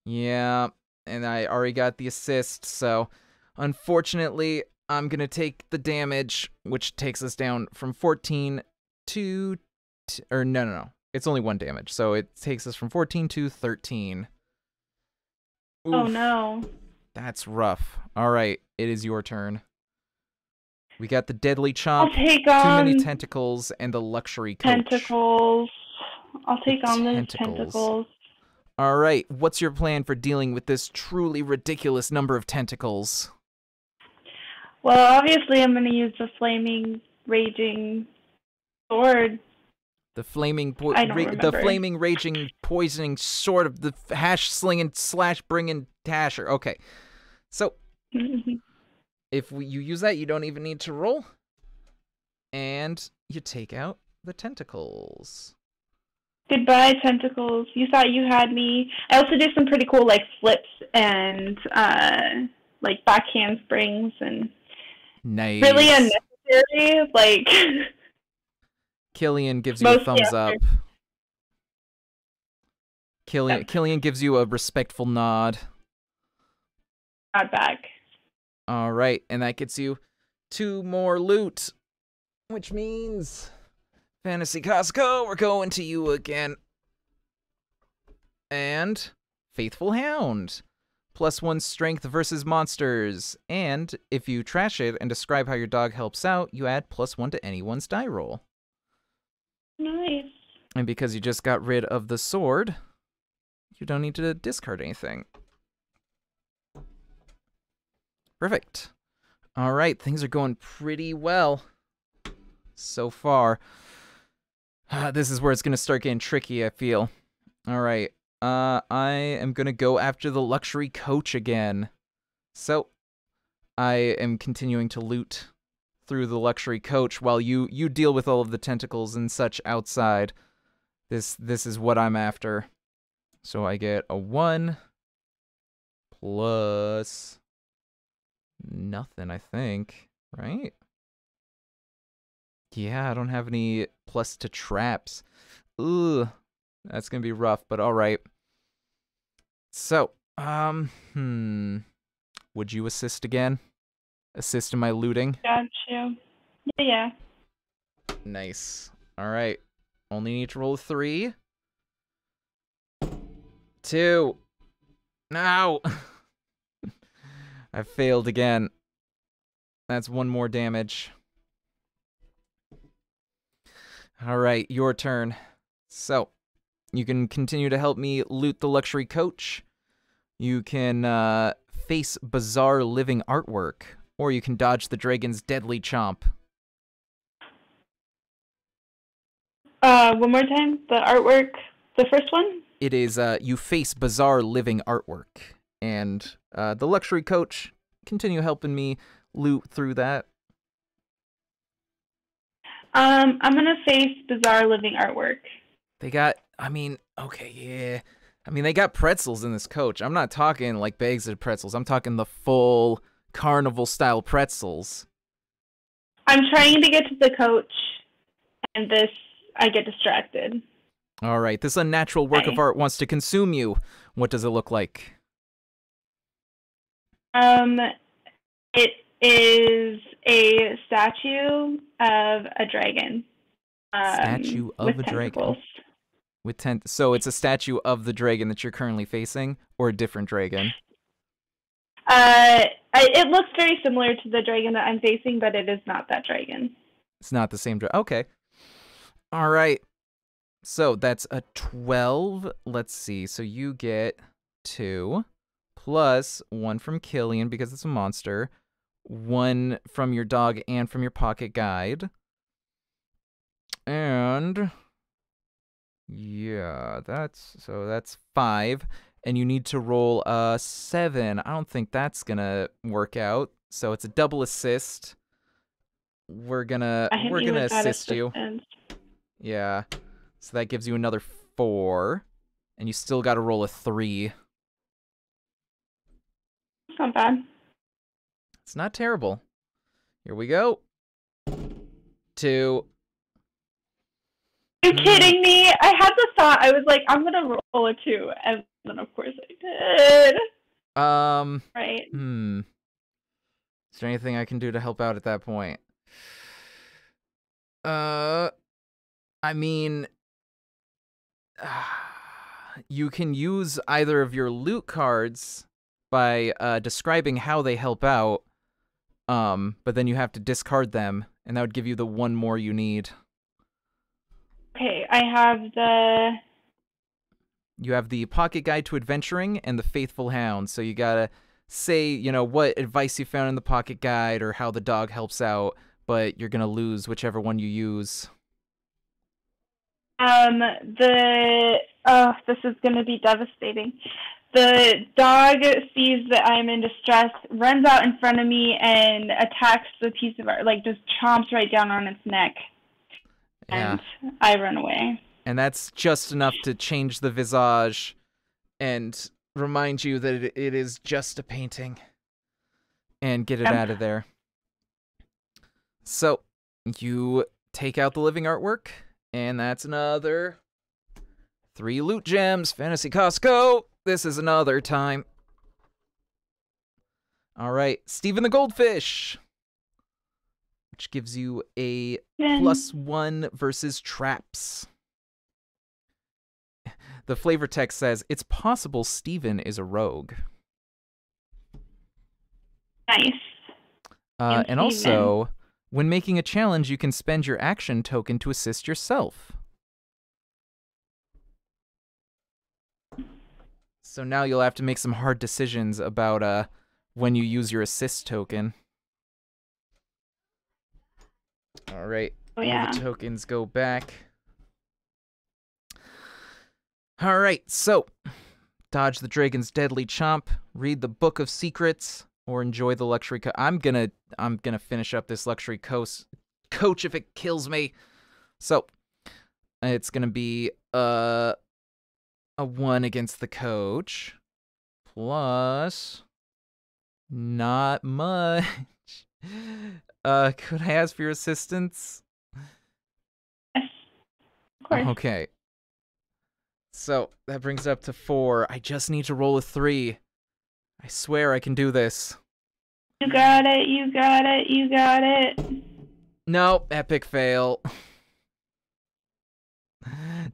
S1: Yeah, and I already got the assist, so unfortunately, I'm going to take the damage, which takes us down from 14 to. T- or no, no, no. It's only one damage, so it takes us from 14 to 13.
S2: Oh no.
S1: That's rough. All right, it is your turn. We got the deadly
S2: I'll
S1: chomp,
S2: take
S1: too many tentacles, and the luxury coach.
S2: tentacles. I'll take on those
S1: tentacles.
S2: tentacles.
S1: All right, what's your plan for dealing with this truly ridiculous number of tentacles?
S2: Well, obviously, I'm going to use the flaming, raging sword.
S1: The flaming, po-
S2: I don't
S1: ra- the flaming, raging, poisoning sword of the hash slinging slash bringing tasher. Okay, so if we, you use that, you don't even need to roll, and you take out the tentacles.
S2: Goodbye, tentacles. You thought you had me. I also do some pretty cool, like, flips and, uh, like, back handsprings and
S1: Nice.
S2: really unnecessary. Like,
S1: Killian gives you a thumbs up. Killian,
S2: Yep.
S1: Killian gives you a respectful nod.
S2: not back.
S1: All right, and that gets you two more loot, which means Fantasy Costco, we're going to you again. And Faithful Hound, plus one strength versus monsters. And if you trash it and describe how your dog helps out, you add plus one to anyone's die roll.
S2: Nice.
S1: And because you just got rid of the sword, you don't need to discard anything. Perfect. All right, things are going pretty well so far. Ah, this is where it's going to start getting tricky, I feel. All right. Uh I am going to go after the luxury coach again. So, I am continuing to loot through the luxury coach while you you deal with all of the tentacles and such outside. This this is what I'm after. So I get a 1 plus nothing, I think, right? Yeah, I don't have any plus to traps. Ugh, that's gonna be rough, but all right. So, um, hmm, would you assist again? Assist in my looting?
S2: Got you. Yeah, yeah.
S1: Nice. All right. Only need to roll three. Two. No. I failed again. That's one more damage. All right, your turn. So, you can continue to help me loot the luxury coach. You can uh, face bizarre living artwork, or you can dodge the dragon's deadly chomp.
S2: Uh, one more time. The artwork. The first one.
S1: it is uh, you face bizarre living artwork and uh, the luxury coach continue helping me loot through that?
S2: Um, I'm gonna face bizarre living artwork.
S1: they got i mean okay yeah. I mean they got pretzels in this coach. I'm not talking like bags of pretzels. I'm talking the full carnival style pretzels.
S2: I'm trying to get to the coach, and this I get distracted.
S1: all right this unnatural work of art wants to consume you. What does it look like
S2: Um, it is a statue of a dragon. Um,
S1: Statue of a dragon. with ten so it's a statue of the dragon that you're currently facing or a different dragon
S2: Uh, I, it looks very similar to the dragon that I'm facing, but it is not that dragon.
S1: It's not the same. dragon. okay. All right. So that's a 12. Let's see. So you get two plus one from Killian because it's a monster, one from your dog and from your pocket guide. And yeah, that's so that's five. And you need to roll a seven. I don't think that's gonna work out. So it's a double assist. We're gonna we're gonna assist you.
S2: assistance.
S1: Yeah. So that gives you another four. And you still gotta roll a three.
S2: It's not bad.
S1: It's not terrible. Here we go. Two.
S2: Are you
S1: Mm.
S2: kidding me? I had the thought. I was like, I'm gonna roll a two, and then of course I did.
S1: Um,
S2: Right.
S1: hmm. Is there anything I can do to help out at that point? Uh, I mean, you can use either of your loot cards by uh, describing how they help out. Um, but then you have to discard them, and that would give you the one more you need.
S2: Okay, I have the.
S1: You have the Pocket Guide to Adventuring and the Faithful Hound. So you gotta say, you know, what advice you found in the Pocket Guide or how the dog helps out, but you're gonna lose whichever one you use.
S2: Um, the oh, this is going to be devastating. The dog sees that I'm in distress, runs out in front of me, and attacks the piece of art, like just chomps right down on its neck,
S1: Yeah.
S2: and I run away.
S1: And that's just enough to change the visage and remind you that it, it is just a painting and get it
S2: Yep.
S1: out of there. So you take out the living artwork, and that's another three loot gems. Fantasy Costco. This is another time. All right, Steven the Goldfish, which gives you a plus one versus traps. The flavor text says it's possible Steven is a rogue.
S2: nice.
S1: Uh,
S2: And
S1: and also, when making a challenge, you can spend your action token to assist yourself. So now you'll have to make some hard decisions about uh when you use your assist token. All right.
S2: Oh
S1: All
S2: yeah.
S1: the tokens go back. All right, so dodge the dragon's deadly chomp, read the book of secrets, or enjoy the luxury. Co- I'm gonna, I'm gonna finish up this luxury coast coach if it kills me. So it's gonna be uh, a one against the coach, plus not much. Uh, could I ask for your assistance?
S2: Yes. Of course.
S1: Okay. So that brings it up to four. I just need to roll a three. I swear I can do this.
S2: You got it. You got it. You got it.
S1: No, epic fail.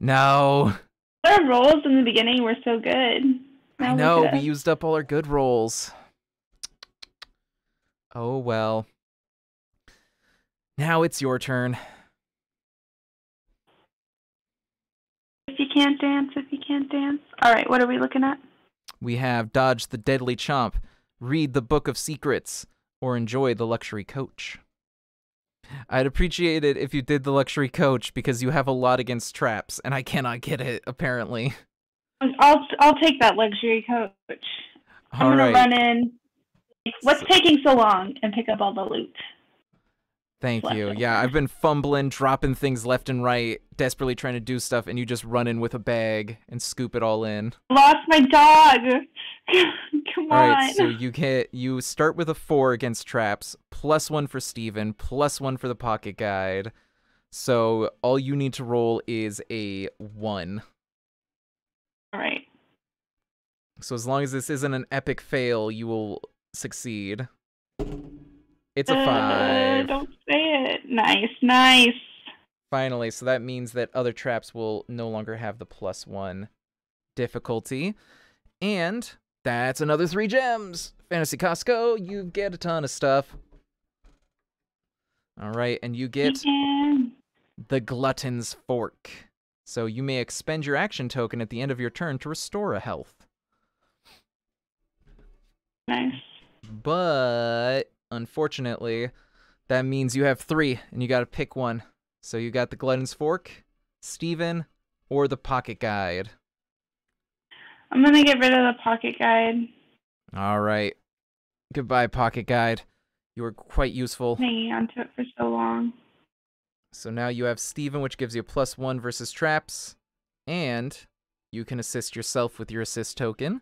S1: No.
S2: Our rolls in the beginning were so good.
S1: I know, we used up all our good rolls. Oh well. Now it's your turn.
S2: If you can't dance, if you can't dance. All right, what are we looking at?
S1: We have Dodge the Deadly Chomp, read the Book of Secrets, or enjoy the Luxury Coach. I'd appreciate it if you did the Luxury Coach because you have a lot against traps, and I cannot get it, apparently.
S2: Um, I'll I'll take that luxury coach. I'm
S1: All
S2: gonna
S1: right.
S2: run in. What's taking so long and pick up all the loot?
S1: Thank
S2: left
S1: you. Yeah, I've been fumbling, dropping things left and right, desperately trying to do stuff, and you just run in with a bag and scoop it all in.
S2: Lost my dog. Come on.
S1: right, so you get you start with a four against traps, plus one for Steven, plus one for the pocket guide. So all you need to roll is a one.
S2: all right.
S1: So as long as this isn't an epic fail, you will succeed. It's a
S2: Uh,
S1: five.
S2: don't say it. Nice, nice.
S1: Finally, so that means that other traps will no longer have the plus one difficulty. And that's another three gems. Fantasy Costco, you get a ton of stuff. All right, and you get the Glutton's Fork. So you may expend your action token at the end of your turn to restore a health.
S2: nice.
S1: But unfortunately, that means you have three and you gotta pick one. So you got the Glutton's Fork, Steven, or the Pocket Guide.
S2: I'm gonna get rid of the pocket guide.
S1: All right. Goodbye, Pocket Guide. You were quite useful.
S2: Hanging on to it for so long.
S1: So now you have Steven, which gives you a plus one versus traps, and you can assist yourself with your assist token.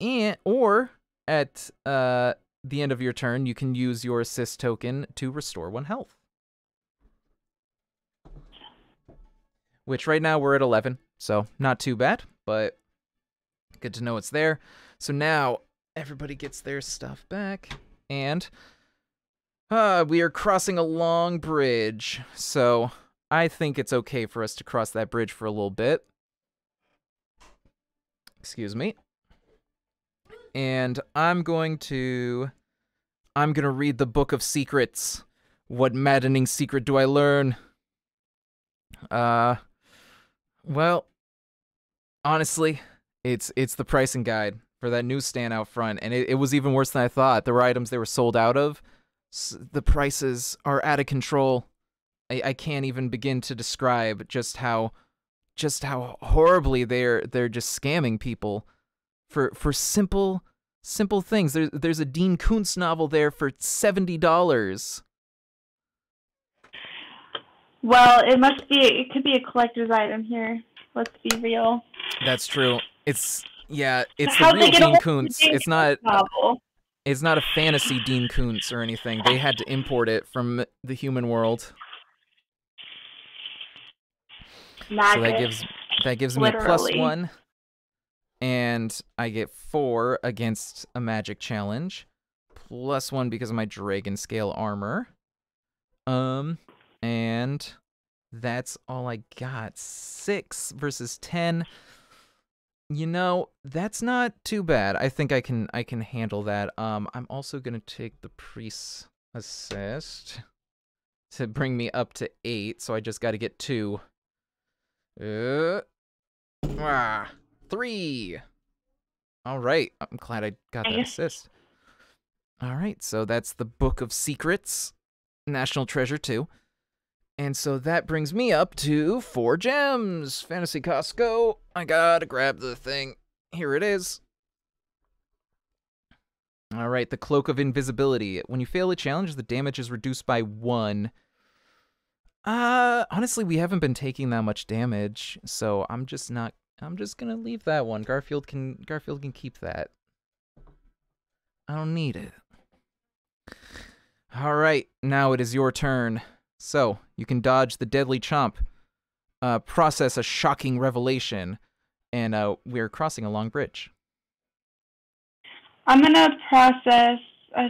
S1: And or at uh the end of your turn, you can use your assist token to restore one health. Which right now we're at 11, so not too bad, but good to know it's there. So now everybody gets their stuff back, and uh, we are crossing a long bridge, so I think it's okay for us to cross that bridge for a little bit. Excuse me. And I'm going to I'm going to read the book of secrets. What maddening secret do I learn? Uh well, honestly, it's it's the pricing guide for that newsstand out front and it, it was even worse than I thought. There were items they were sold out of the prices are out of control. I, I can't even begin to describe just how just how horribly they're they're just scamming people for for simple simple things. There's there's a Dean Koontz novel there for seventy dollars.
S2: Well, it must be. It could be a collector's item here. Let's be real.
S1: That's true. It's yeah, it's
S2: How'd
S1: the real Dean Koontz.
S2: Dean
S1: It's not
S2: Novel.
S1: it's not a fantasy Dean Koontz or anything. They had to import it from the human world.
S2: Magic.
S1: So that gives that gives me a one, and I get four against a magic challenge, plus one because of my dragon scale armor. Um, and that's all I got. Six versus ten. You know that's not too bad. I think I can I can handle that. Um, I'm also gonna take the priest's assist to bring me up to eight. So I just got to get two. Uh, ah, three. All right. I'm glad I got that assist. All right. So that's the Book of Secrets, National Treasure 2. And so that brings me up to four gems. Fantasy Costco. I gotta grab the thing. Here it is. All right. The Cloak of Invisibility. When you fail a challenge, the damage is reduced by one. Uh, honestly, we haven't been taking that much damage, so I'm just not. I'm just gonna leave that one. Garfield can Garfield can keep that. I don't need it. All right, now it is your turn. So you can dodge the deadly chomp, uh, process a shocking revelation, and uh, we're crossing a long bridge.
S2: I'm gonna process a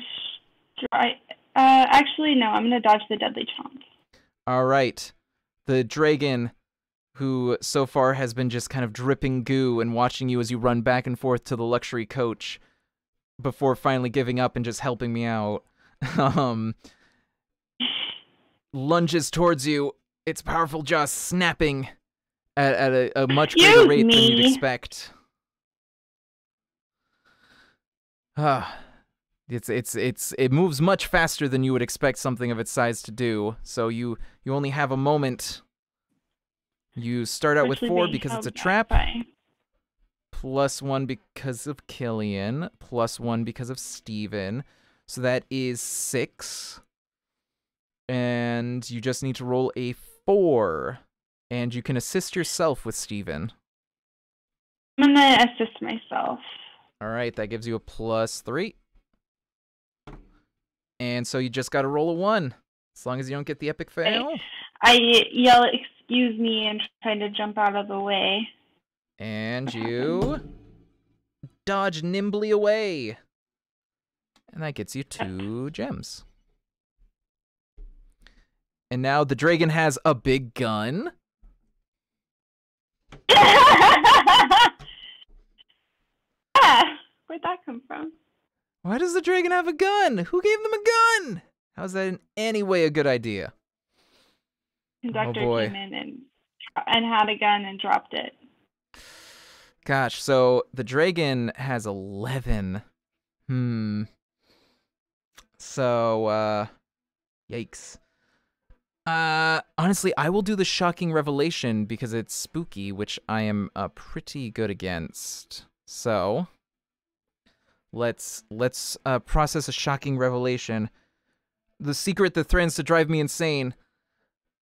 S2: Uh, actually, no. I'm gonna dodge the deadly chomp.
S1: All right. The dragon who so far has been just kind of dripping goo and watching you as you run back and forth to the luxury coach before finally giving up and just helping me out. um lunges towards you, its powerful jaws snapping at, at a, a much greater rate than you'd expect. Ah, it's it's it's it moves much faster than you would expect something of its size to do. So you you only have a moment. You start out with four because it's a trap,
S2: by-
S1: plus one because of Killian, plus one because of Steven. So that is six. And you just need to roll a four. And you can assist yourself with Steven.
S2: I'm gonna assist myself.
S1: All right, that gives you a plus three. And so you just got to roll a one. As long as you don't get the epic fail.
S2: I yell, "Excuse me!" and try to jump out of the way.
S1: And you dodge nimbly away. And that gets you two gems. And now the dragon has a big gun.
S2: ah, where'd that come from?
S1: Why does the dragon have a gun? Who gave them a gun? How's that in any way a good idea?
S2: Conductor
S1: Oh,
S2: came in and and had a gun and dropped it.
S1: Gosh, so the dragon has 11. Hmm. So, uh, yikes. Uh, honestly, I will do the shocking revelation because it's spooky, which I am uh, pretty good against. So, let's let's uh, process a shocking revelation. The secret that threatens to drive me insane.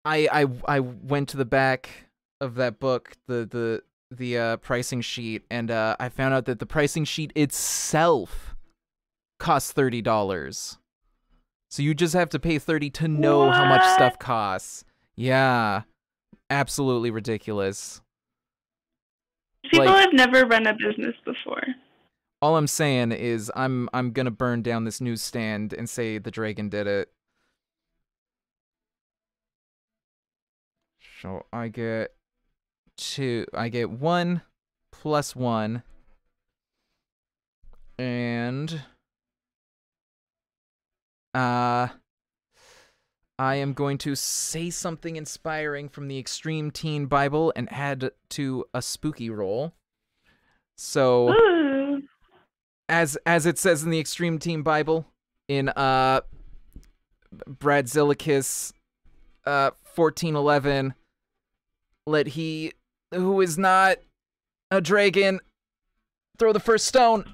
S1: I I I went to the back of that book, the the the uh, pricing sheet, and uh, I found out that the pricing sheet itself costs thirty dollars. So you just have to pay thirty to know how much stuff costs. Yeah, absolutely ridiculous.
S2: People
S1: Like-
S2: have never run a business before.
S1: All I'm saying is I'm I'm gonna burn down this newsstand and say the dragon did it. So I get two. I get one plus one, and uh, I am going to say something inspiring from the Extreme Teen Bible and add to a spooky roll. So
S2: Ooh.
S1: as as it says in the Extreme Teen Bible in uh Brad Zillikis uh 1411 let he who is not a dragon throw the first stone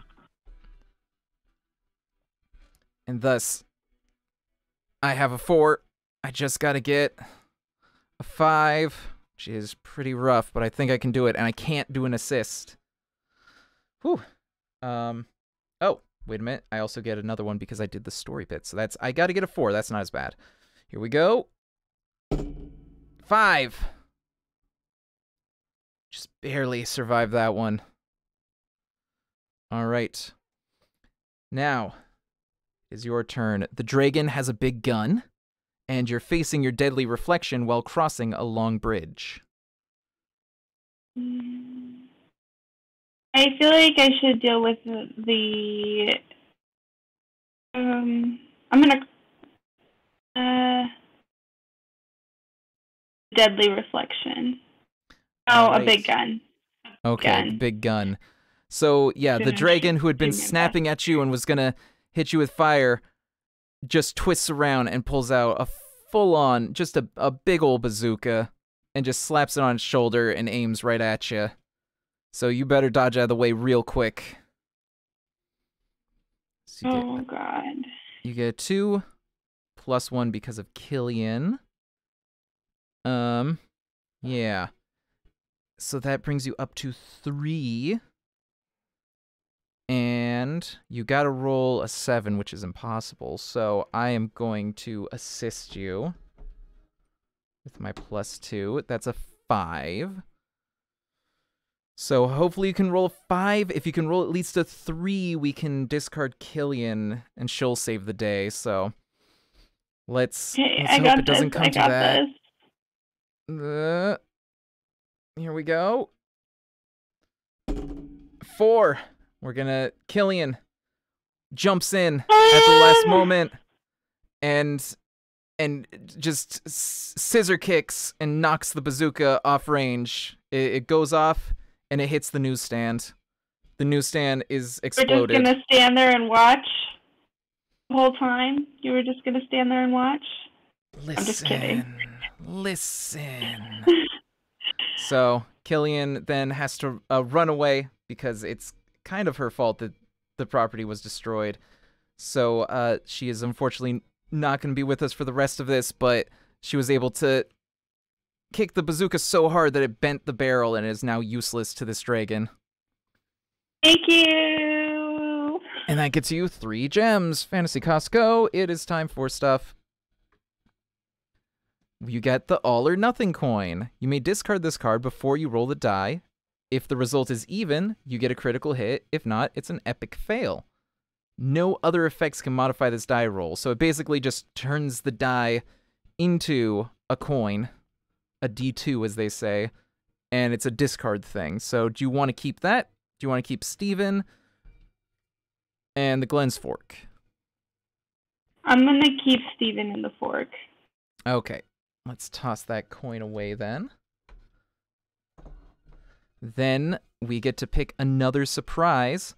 S1: and thus I have a 4 I just got to get a 5 which is pretty rough but I think I can do it and I can't do an assist Whew. Um Oh, wait a minute. I also get another one because I did the story bit. So that's I got to get a 4. That's not as bad. Here we go. 5. Just barely survived that one. All right. Now is your turn. The dragon has a big gun and you're facing your deadly reflection while crossing a long bridge.
S2: Mm. I feel like I should deal with the, the um I'm gonna uh deadly reflection. Oh, a big gun.
S1: Okay,
S2: gun.
S1: big gun. So yeah, the dragon who had been snapping at you and was gonna hit you with fire just twists around and pulls out a full on, just a, a big old bazooka and just slaps it on its shoulder and aims right at you. So you better dodge out of the way real quick. So you,
S2: Oh
S1: get,
S2: god.
S1: you get a two plus one because of Killian. Um, yeah. So that brings you up to three. And you gotta roll a seven, which is impossible. So I am going to assist you with my plus two. That's a five. So hopefully you can roll a five. If you can roll at least a three, we can discard Killian and she'll save the day. So let's, let's hope it doesn't
S2: this.
S1: come to
S2: got
S1: that.
S2: this.
S1: Uh, here we go. Four. We're gonna Killian jumps in at the last
S2: Ah!
S1: moment and and just scissor kicks and knocks the bazooka off range. It, it goes off and it hits the newsstand. The newsstand is exploded.
S2: We're just gonna stand there and watch the whole time. You were just gonna stand there and watch.
S1: Listen,
S2: just kidding.
S1: listen. so Killian then has to uh, run away because it's kind of her fault that the property was destroyed. So uh, she is unfortunately not going to be with us for the rest of this, but she was able to kick the bazooka so hard that it bent the barrel and is now useless to this dragon.
S2: Thank you.
S1: And that gets you three gems. Fantasy Costco, it is time for stuff. You get the all or nothing coin. You may discard this card before you roll the die. If the result is even, you get a critical hit. If not, it's an epic fail. No other effects can modify this die roll, so it basically just turns the die into a coin, a D2 as they say, and it's a discard thing. So do you want to keep that? Do you want to keep Steven? and the Glutton's Fork.
S2: I'm gonna keep Steven in the fork.
S1: Okay, let's toss that coin away then. Then we get to pick another surprise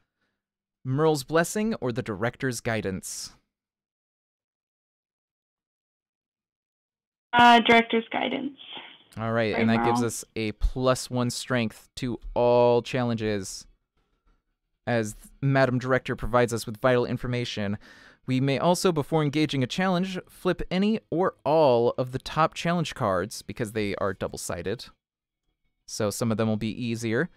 S1: Merle's Blessing or the Director's Guidance.
S2: Uh, director's guidance.
S1: All right,
S2: Right,
S1: and that gives us a plus one strength to all challenges. As Madam Director provides us with vital information, we may also, before engaging a challenge, flip any or all of the top challenge cards because they are double sided. So some of them will be easier.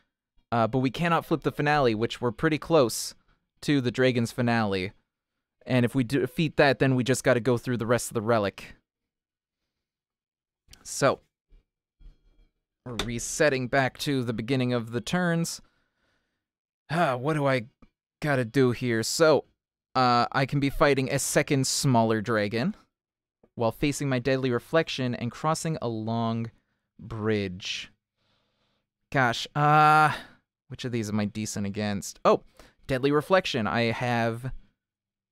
S1: Uh, but we cannot flip the finale, which we're pretty close to the Dragon's finale. And if we defeat that, then we just got to go through the rest of the relic. So, we're resetting back to the beginning of the turns. Ah, what do I gotta do here? So, uh, I can be fighting a second smaller dragon while facing my deadly reflection and crossing a long bridge. Gosh, uh, which of these am I decent against? Oh, deadly reflection. I have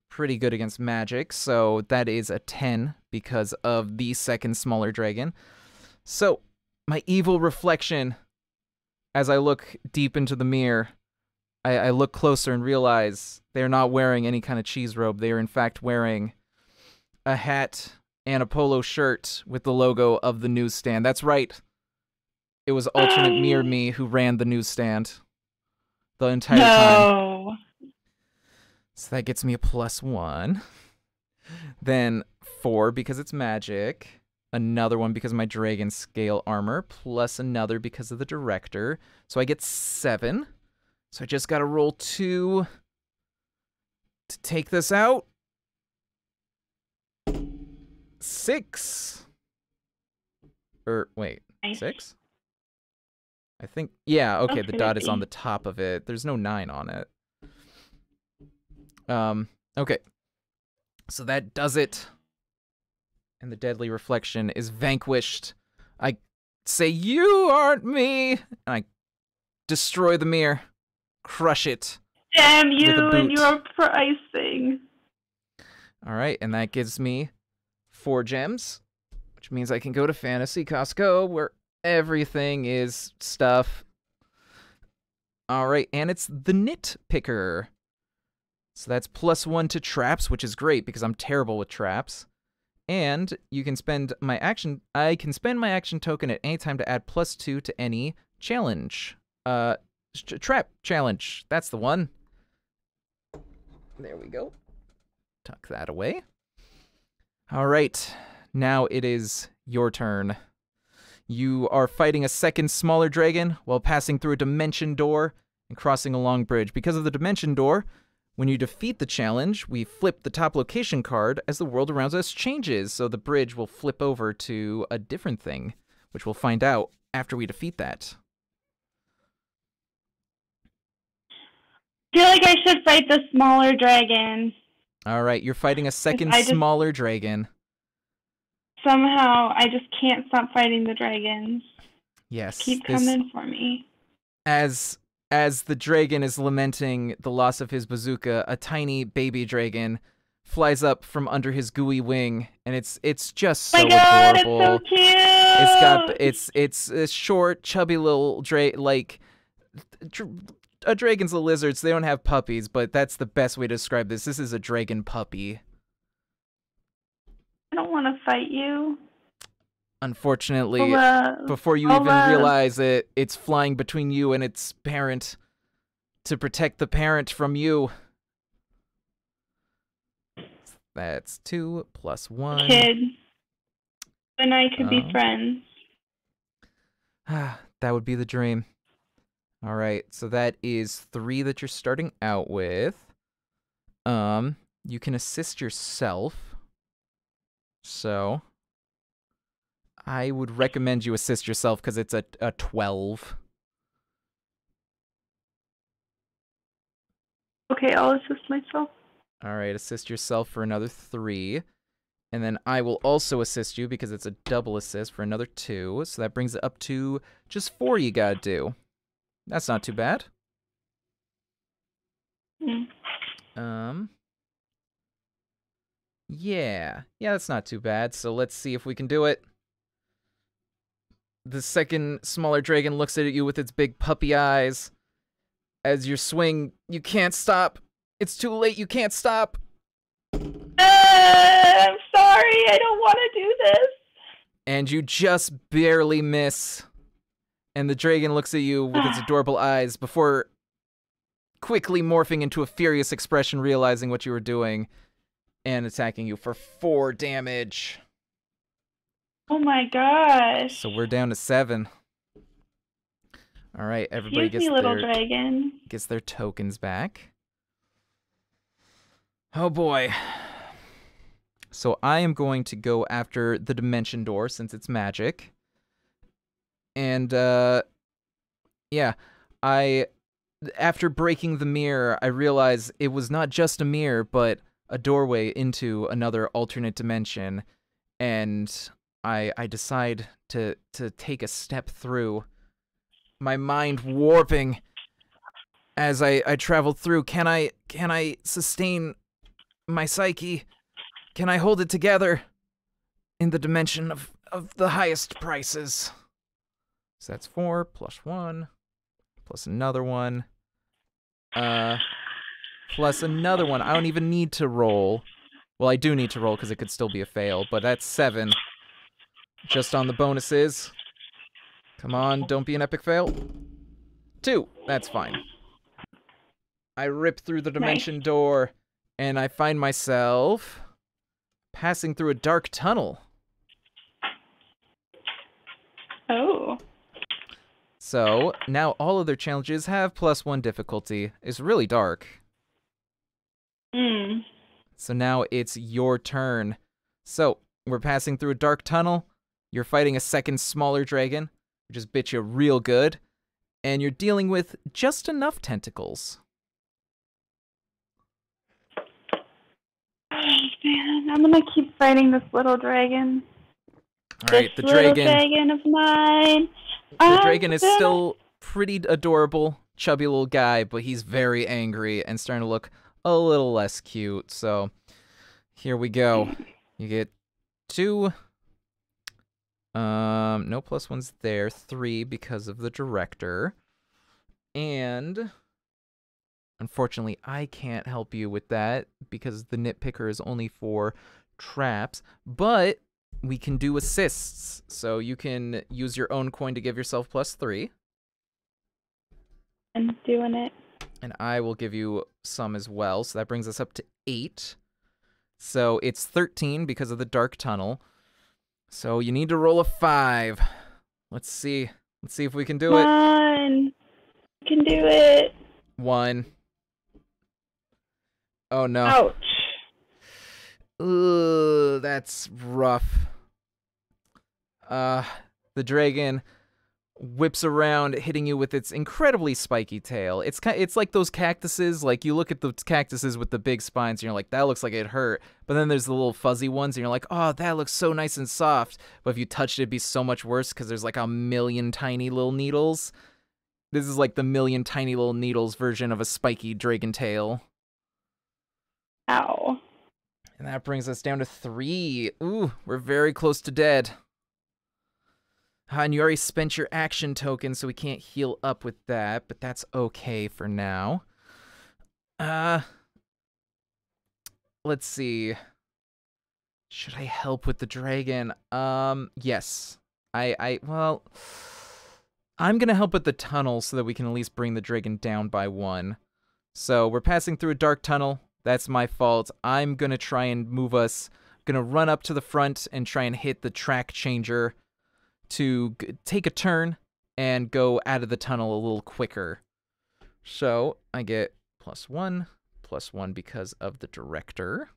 S1: pretty good against magic, so that is a 10 because of the second smaller dragon. So, my evil reflection, as I look deep into the mirror, I, I look closer and realize they're not wearing any kind of cheese robe. They are, in fact, wearing a hat and a polo shirt with the logo of the newsstand. That's right. It was alternate mirror me who ran the newsstand the entire time. So that gets me a plus one. Then four because it's magic. Another one because of my dragon scale armor. Plus another because of the director. So I get seven. So I just gotta roll two to take this out. Six. Or wait,
S2: Nice.
S1: six? I think yeah, okay, the dot is on the top of it. There's no nine on it. Um, okay. So that does it. And the deadly reflection is vanquished. I say, You aren't me! And I destroy the mirror, crush it.
S2: Damn you and your pricing.
S1: All right, and that gives me four gems, which means I can go to Fantasy Costco where everything is stuff. All right, and it's the Knit Picker. So that's plus one to traps, which is great because I'm terrible with traps. And you can spend my action. I can spend my action token at any time to add plus two to any challenge. Uh, trap challenge. That's the one. There we go. Tuck that away. All right. Now it is your turn. You are fighting a second smaller dragon while passing through a dimension door and crossing a long bridge. Because of the dimension door, when you defeat the challenge, we flip the top location card as the world around us changes. So the bridge will flip over to a different thing, which we'll find out after we defeat that.
S2: Feel like I should fight the smaller dragon.
S1: All right, you're fighting a second
S2: just-
S1: smaller dragon.
S2: Somehow I just can't stop fighting the dragons.
S1: Yes.
S2: Keep
S1: this-
S2: coming for me.
S1: as as the dragon is lamenting the loss of his bazooka, a tiny baby dragon flies up from under his gooey wing, and it's it's just so
S2: my god,
S1: adorable.
S2: it's so cute.
S1: It's got it's it's a short, chubby little dra like dr- a dragon's a lizard, so they don't have puppies, but that's the best way to describe this. This is a dragon puppy.
S2: I don't want to fight you.
S1: Unfortunately,
S2: Hello.
S1: before you
S2: Hold
S1: even
S2: on.
S1: realize it, it's flying between you and its parent to protect the parent from you. That's two plus one.
S2: Kid. And I could be
S1: Oh.
S2: friends.
S1: that would be the dream. All right, so that is three that you're starting out with. Um, you can assist yourself. So, I would recommend you assist yourself because it's a a twelve.
S2: Okay, I'll assist myself.
S1: All right, assist yourself for another three. And then I will also assist you because it's a double assist for another two. So that brings it up to just four you gotta do. That's not too bad.
S2: Mm.
S1: Um. Yeah, yeah, that's not too bad. So let's see if we can do it. The second smaller dragon looks at you with its big puppy eyes. As you swing, you can't stop. It's too late, you can't stop.
S2: Uh, I'm sorry, I don't want to do this.
S1: And you just barely miss. And the dragon looks at you with its adorable eyes before quickly morphing into a furious expression, realizing what you were doing and attacking you for four damage.
S2: Oh my gosh.
S1: So we're down to seven. All right, everybody
S2: Excuse
S1: gets
S2: me, little
S1: their
S2: dragon.
S1: gets their tokens back. Oh boy. So I am going to go after the dimension door since it's magic. And uh yeah, I after breaking the mirror, I realized it was not just a mirror, but a doorway into another alternate dimension. And I I decide to to take a step through my mind warping as I I travel through. Can I can I sustain my psyche? Can I hold it together in the dimension of of the highest prices? So that's 4 plus 1 plus another one. Uh plus another one. I don't even need to roll. Well, I do need to roll cuz it could still be a fail, but that's 7 just on the bonuses. Come on, don't be an epic fail. Two. That's fine. I rip through the dimension door and I find myself passing through a dark tunnel.
S2: Oh.
S1: So now all of their challenges have plus one difficulty. It's really dark.
S2: Hmm.
S1: So now it's your turn. So we're passing through a dark tunnel. You're fighting a second smaller dragon, which just bit you real good, and you're dealing with just enough tentacles.
S2: Oh, man, I'm gonna keep fighting this little dragon.
S1: All right,
S2: this
S1: the
S2: little
S1: dragon.
S2: dragon of mine.
S1: The
S2: I'm
S1: dragon is still pretty adorable, chubby little guy, but he's very angry and starting to look a little less cute. So here we go. You get two. Um, no plus ones there. Three because of the director. And unfortunately, I can't help you with that because the nitpicker is only for traps. But we can do assists. So you can use your own coin to give yourself plus three,
S2: I'm doing it.
S1: and I will give you some as well. So that brings us up to eight. So it's 13 because of the dark tunnel. So you need to roll a five. Let's see. Let's see if we can do
S2: Come
S1: it.
S2: One. Can do it.
S1: One. Oh no.
S2: Ouch.
S1: That's rough. Uh, the dragon whips around, hitting you with its incredibly spiky tail. It's kind, it's like those cactuses. Like you look at the cactuses with the big spines, and you're like, that looks like it hurt. But then there's the little fuzzy ones, and you're like, oh, that looks so nice and soft. But if you touched it, it'd be so much worse because there's like a million tiny little needles. This is like the million tiny little needles version of a spiky dragon tail.
S2: Ow.
S1: And that brings us down to three. Ooh, we're very close to dead. And you already spent your action token, so we can't heal up with that, but that's okay for now. Uh, let's see. Should I help with the dragon? Um, yes. I, I, well, I'm gonna help with the tunnel so that we can at least bring the dragon down by one. So we're passing through a dark tunnel. That's my fault. I'm gonna try and move us. gonna run up to the front and try and hit the track changer to g- take a turn and go out of the tunnel a little quicker. So I get plus one, plus one because of the director.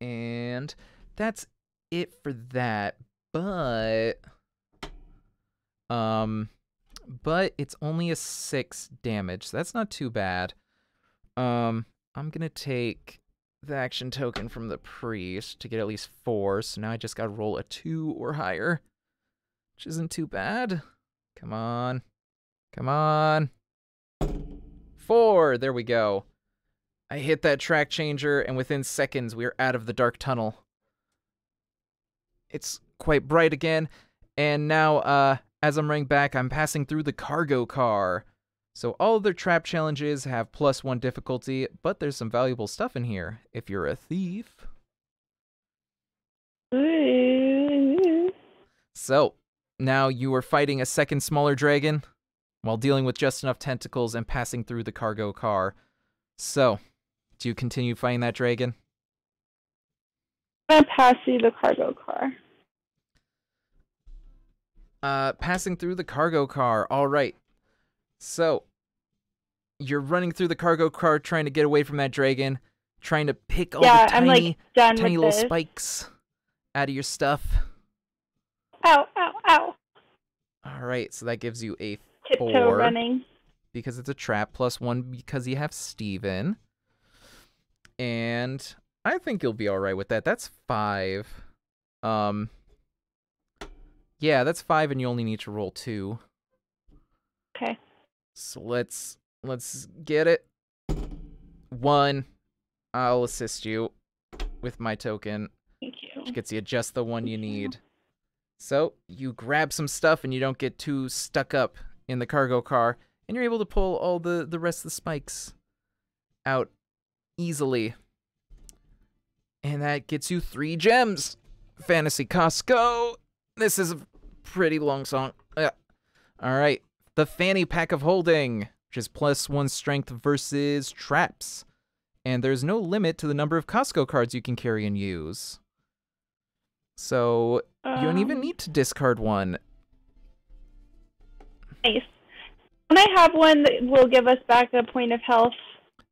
S1: And that's it for that. But um but it's only a 6 damage. So that's not too bad. Um I'm to take the action token from the priest to get at least 4. So now I just got to roll a 2 or higher, which isn't too bad. Come on. Come on. 4. There we go. I hit that track changer, and within seconds, we are out of the dark tunnel. It's quite bright again, and now, uh, as I'm running back, I'm passing through the cargo car. So all of their trap challenges have plus one difficulty, but there's some valuable stuff in here if you're a thief. So, now you are fighting a second smaller dragon while dealing with just enough tentacles and passing through the cargo car. So, do you continue fighting that dragon?
S2: I'm you the cargo car.
S1: Uh, passing through the cargo car. All right. So, you're running through the cargo car trying to get away from that dragon, trying to pick all
S2: yeah,
S1: the tiny,
S2: I'm like done
S1: tiny little
S2: this.
S1: spikes out of your stuff.
S2: Ow, ow, ow.
S1: All right, so that gives you a
S2: Tiptoe
S1: Four.
S2: running.
S1: because it's a trap plus one because you have Steven. And I think you'll be all right with that. That's five. Um, yeah, that's five, and you only need to roll two.
S2: Okay.
S1: So let's let's get it. One. I'll assist you with my token,
S2: Thank you.
S1: which gets you just the one you need. So you grab some stuff and you don't get too stuck up in the cargo car, and you're able to pull all the the rest of the spikes out easily. And that gets you three gems. Fantasy Costco. This is a pretty long song. Yeah. All right. The Fanny Pack of Holding, which is plus one strength versus traps. And there's no limit to the number of Costco cards you can carry and use. So you don't even
S2: Um,
S1: need to discard one.
S2: Nice. Can I have one that will give us back a point of health?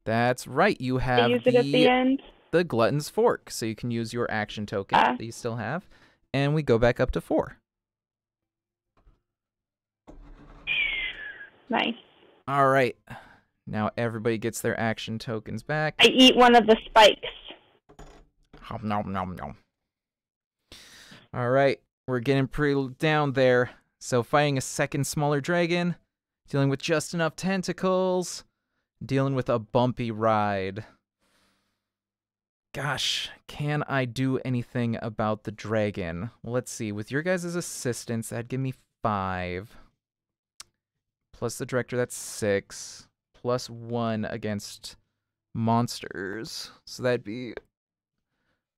S1: That's right. You have
S2: use it at the
S1: the,
S2: end.
S1: the Glutton's Fork, so you can use your action token
S2: Ah.
S1: that you still have. And we go back up to four.
S2: Nice.
S1: All right. Now everybody gets their action tokens back.
S2: I eat one of the spikes.
S1: Nom, nom, nom, nom. All right, we're getting pretty down there. So fighting a second smaller dragon, dealing with just enough tentacles, dealing with a bumpy ride. Gosh, can I do anything about the dragon? Well, let's see. With your guys' assistance, that'd give me five. Plus the director, that's six. Plus one against monsters. So that'd be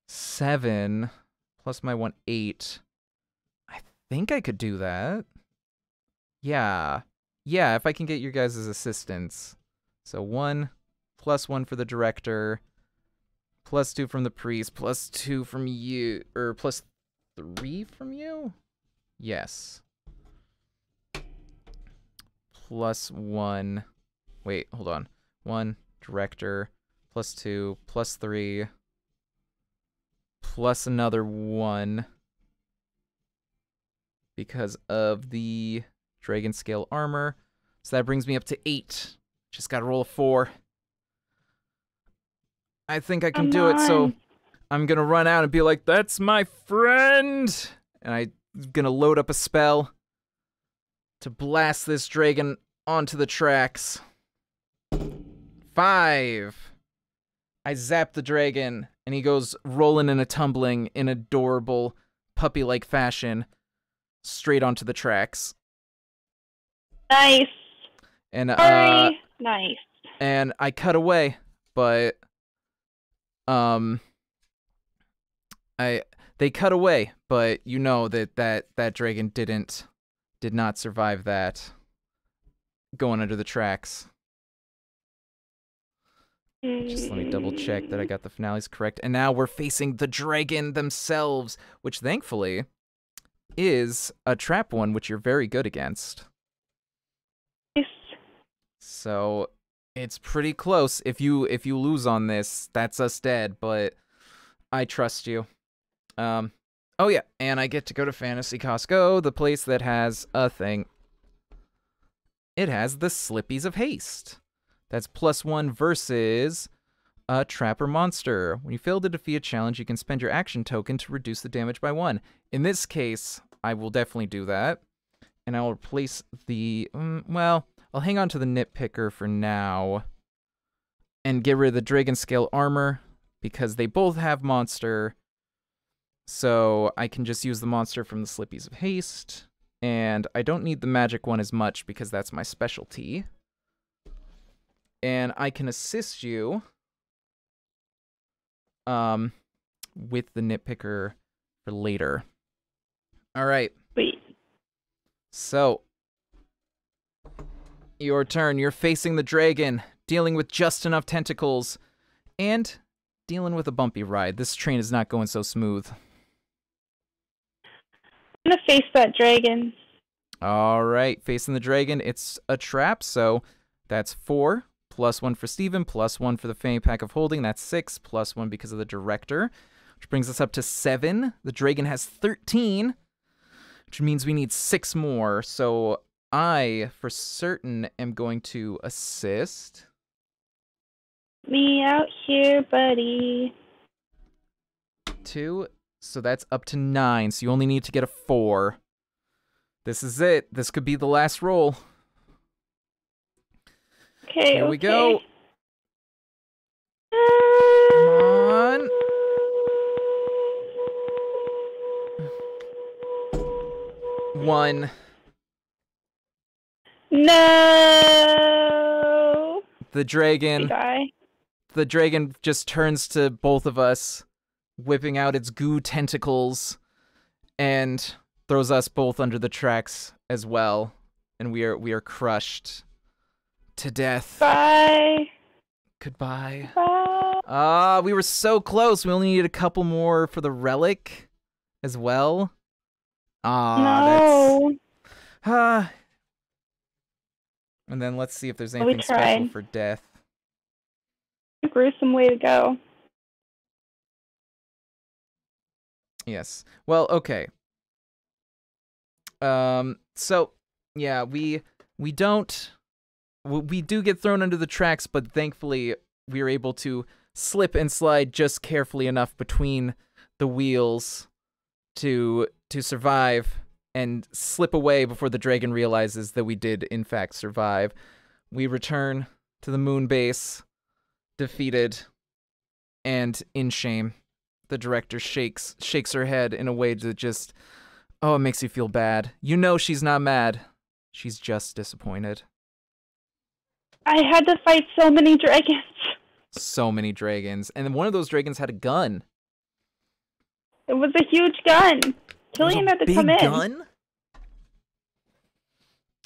S1: seven plus my one eight. I think I could do that. Yeah. Yeah, if I can get your guys' assistance. So one plus one for the director, plus two from the priest, plus two from you, or plus three from you? Yes. Plus one. Wait, hold on. One, director, plus two, plus three, plus another one because of the dragon scale armor. So that brings me up to eight. Just gotta roll a four. I think I can
S2: Come
S1: do it, so. I'm gonna run out and be like, that's my friend! And I'm gonna load up a spell to blast this dragon onto the tracks. Five. I zap the dragon, and he goes rolling and a tumbling in adorable puppy like fashion straight onto the tracks.
S2: Nice.
S1: And uh
S2: nice.
S1: and I cut away, but um I they cut away, but you know that that that dragon didn't did not survive that going under the tracks. Just let me double check that I got the finales correct. And now we're facing the dragon themselves, which thankfully is a trap one, which you're very good against.
S2: Nice.
S1: So it's pretty close. If you if you lose on this, that's us dead, but I trust you. Um oh yeah, and I get to go to Fantasy Costco, the place that has a thing. It has the Slippies of Haste. That's plus one versus a Trapper Monster. When you fail to defeat a challenge, you can spend your action token to reduce the damage by one. In this case, I will definitely do that. And I'll replace the. mm, well, I'll hang on to the Nitpicker for now. and get rid of the dragon scale armor because they both have monster. So I can just use the monster from the Slippies of Haste. And I don't need the magic one as much because that's my specialty. And I can assist you um, with the nitpicker for later. All right.
S2: Wait.
S1: So, your turn. You're facing the dragon, dealing with just enough tentacles, and dealing with a bumpy ride. This train is not going so smooth.
S2: I'm gonna face that dragon.
S1: All right, facing the dragon. It's a trap, so that's four. Plus one for Steven, plus one for the fanny pack of holding. That's six, plus one because of the director, which brings us up to seven. The dragon has 13, which means we need six more. So I, for certain, am going to assist.
S2: Me out here, buddy.
S1: Two, so that's up to nine. So you only need to get a four. This is it. This could be the last roll.
S2: Okay.
S1: Here we go. Come on. One.
S2: No.
S1: The dragon. The dragon just turns to both of us, whipping out its goo tentacles, and throws us both under the tracks as well. And we are we are crushed to death.
S2: Bye.
S1: Goodbye.
S2: Bye.
S1: Ah, we were so close. We only need a couple more for the relic as well. Ah,
S2: no.
S1: that's ah. And then let's see if there's anything special for death.
S2: Gruesome way to go.
S1: Yes. Well, okay. Um so yeah, we we don't we do get thrown under the tracks, but thankfully we are able to slip and slide just carefully enough between the wheels to to survive and slip away before the dragon realizes that we did in fact survive. We return to the moon base defeated and in shame. The director shakes shakes her head in a way that just oh, it makes you feel bad. You know she's not mad. She's just disappointed.
S2: I had to fight so many dragons.
S1: So many dragons, and one of those dragons had a gun.
S2: It was a huge gun. Killian
S1: It was a
S2: had to
S1: big
S2: come in.
S1: gun.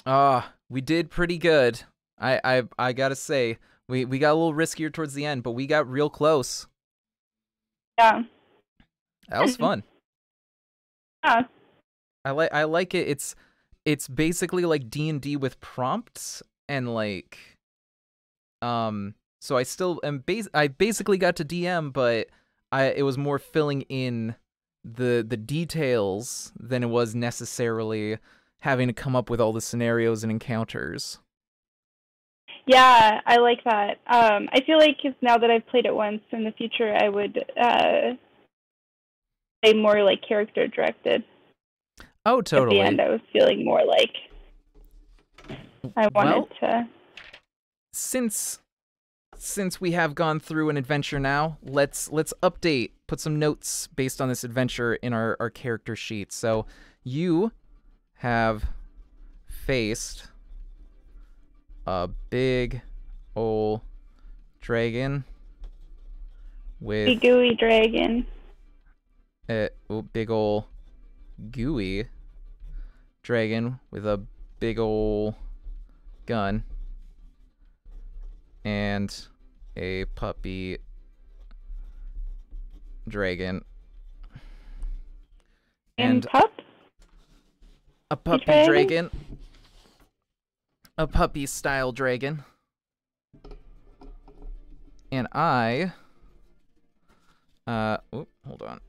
S1: Ah, we did pretty good. I I I gotta say, we we got a little riskier towards the end, but we got real close.
S2: Yeah.
S1: That was fun.
S2: Yeah.
S1: I like I like it. It's it's basically like D and D with prompts and like um. So I still am bas- I basically got to DM, but I it was more filling in the the details than it was necessarily having to come up with all the scenarios and encounters.
S2: Yeah, I like that. Um, I feel like if now that I've played it once, in the future I would uh, say more like character directed.
S1: Oh, totally.
S2: At the end, I was feeling more like I wanted
S1: Well,
S2: to.
S1: since since we have gone through an adventure now, let's let's update, put some notes based on this adventure in our, our character sheet. So you have faced a big old dragon with
S2: Big gooey dragon.
S1: A oh, big ol' gooey dragon with a big ol' gun and a puppy dragon
S2: And,
S1: And-
S2: pup?
S1: a puppy
S2: dragon?
S1: dragon a puppy style dragon and i uh oop, hold on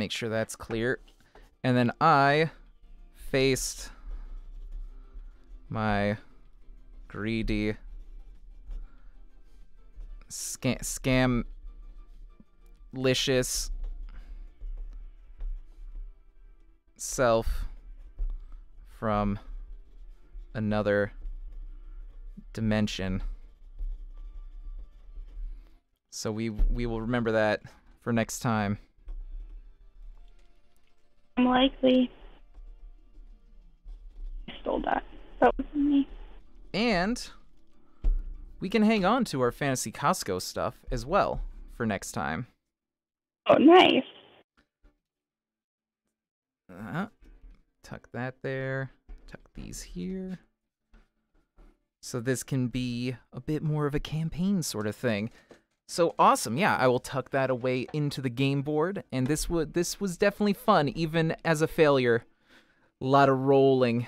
S1: make sure that's clear and then i faced my greedy scam scam licious self from another dimension. So we we will remember that for next time.
S2: Unlikely. I stole that. That wasn't me.
S1: And we can hang on to our fantasy Costco stuff as well for next time.
S2: Oh, nice.
S1: Uh, tuck that there. Tuck these here. So this can be a bit more of a campaign sort of thing. So awesome. Yeah, I will tuck that away into the game board and this would this was definitely fun even as a failure. A lot of rolling.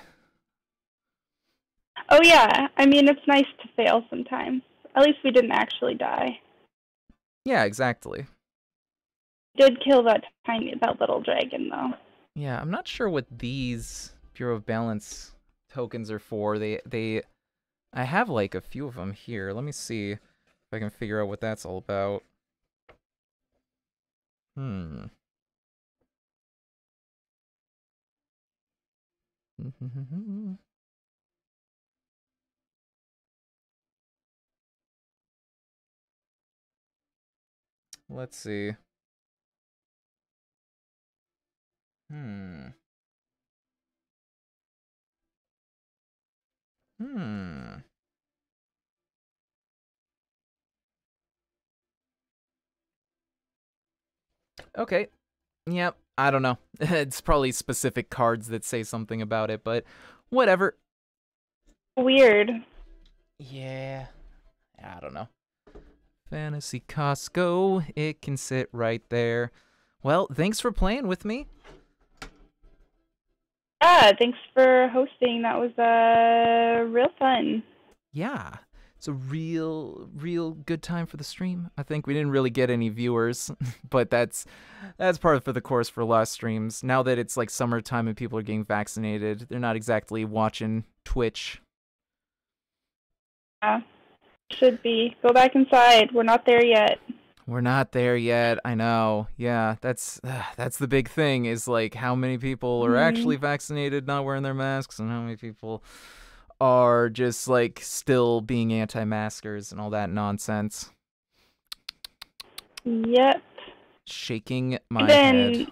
S2: Oh yeah, I mean it's nice to fail sometimes. At least we didn't actually die.
S1: Yeah, exactly.
S2: Did kill that tiny that little dragon though.
S1: Yeah, I'm not sure what these Bureau of Balance tokens are for. They they I have like a few of them here. Let me see I can figure out what that's all about. Hmm. Let's see. Hmm. Hmm. Okay. Yep. I don't know. it's probably specific cards that say something about it, but whatever.
S2: Weird.
S1: Yeah. I don't know. Fantasy Costco. It can sit right there. Well, thanks for playing with me.
S2: Yeah, thanks for hosting. That was uh real fun.
S1: Yeah. It's a real real good time for the stream. I think we didn't really get any viewers, but that's that's part of for the course for of streams. Now that it's like summertime and people are getting vaccinated, they're not exactly watching Twitch.
S2: Yeah. Should be. Go back inside. We're not there yet.
S1: We're not there yet. I know. Yeah, that's uh, that's the big thing is like how many people are
S2: Mhm.
S1: actually vaccinated not wearing their masks and how many people are just like still being anti-maskers and all that nonsense.
S2: Yep.
S1: Shaking my
S2: then
S1: head.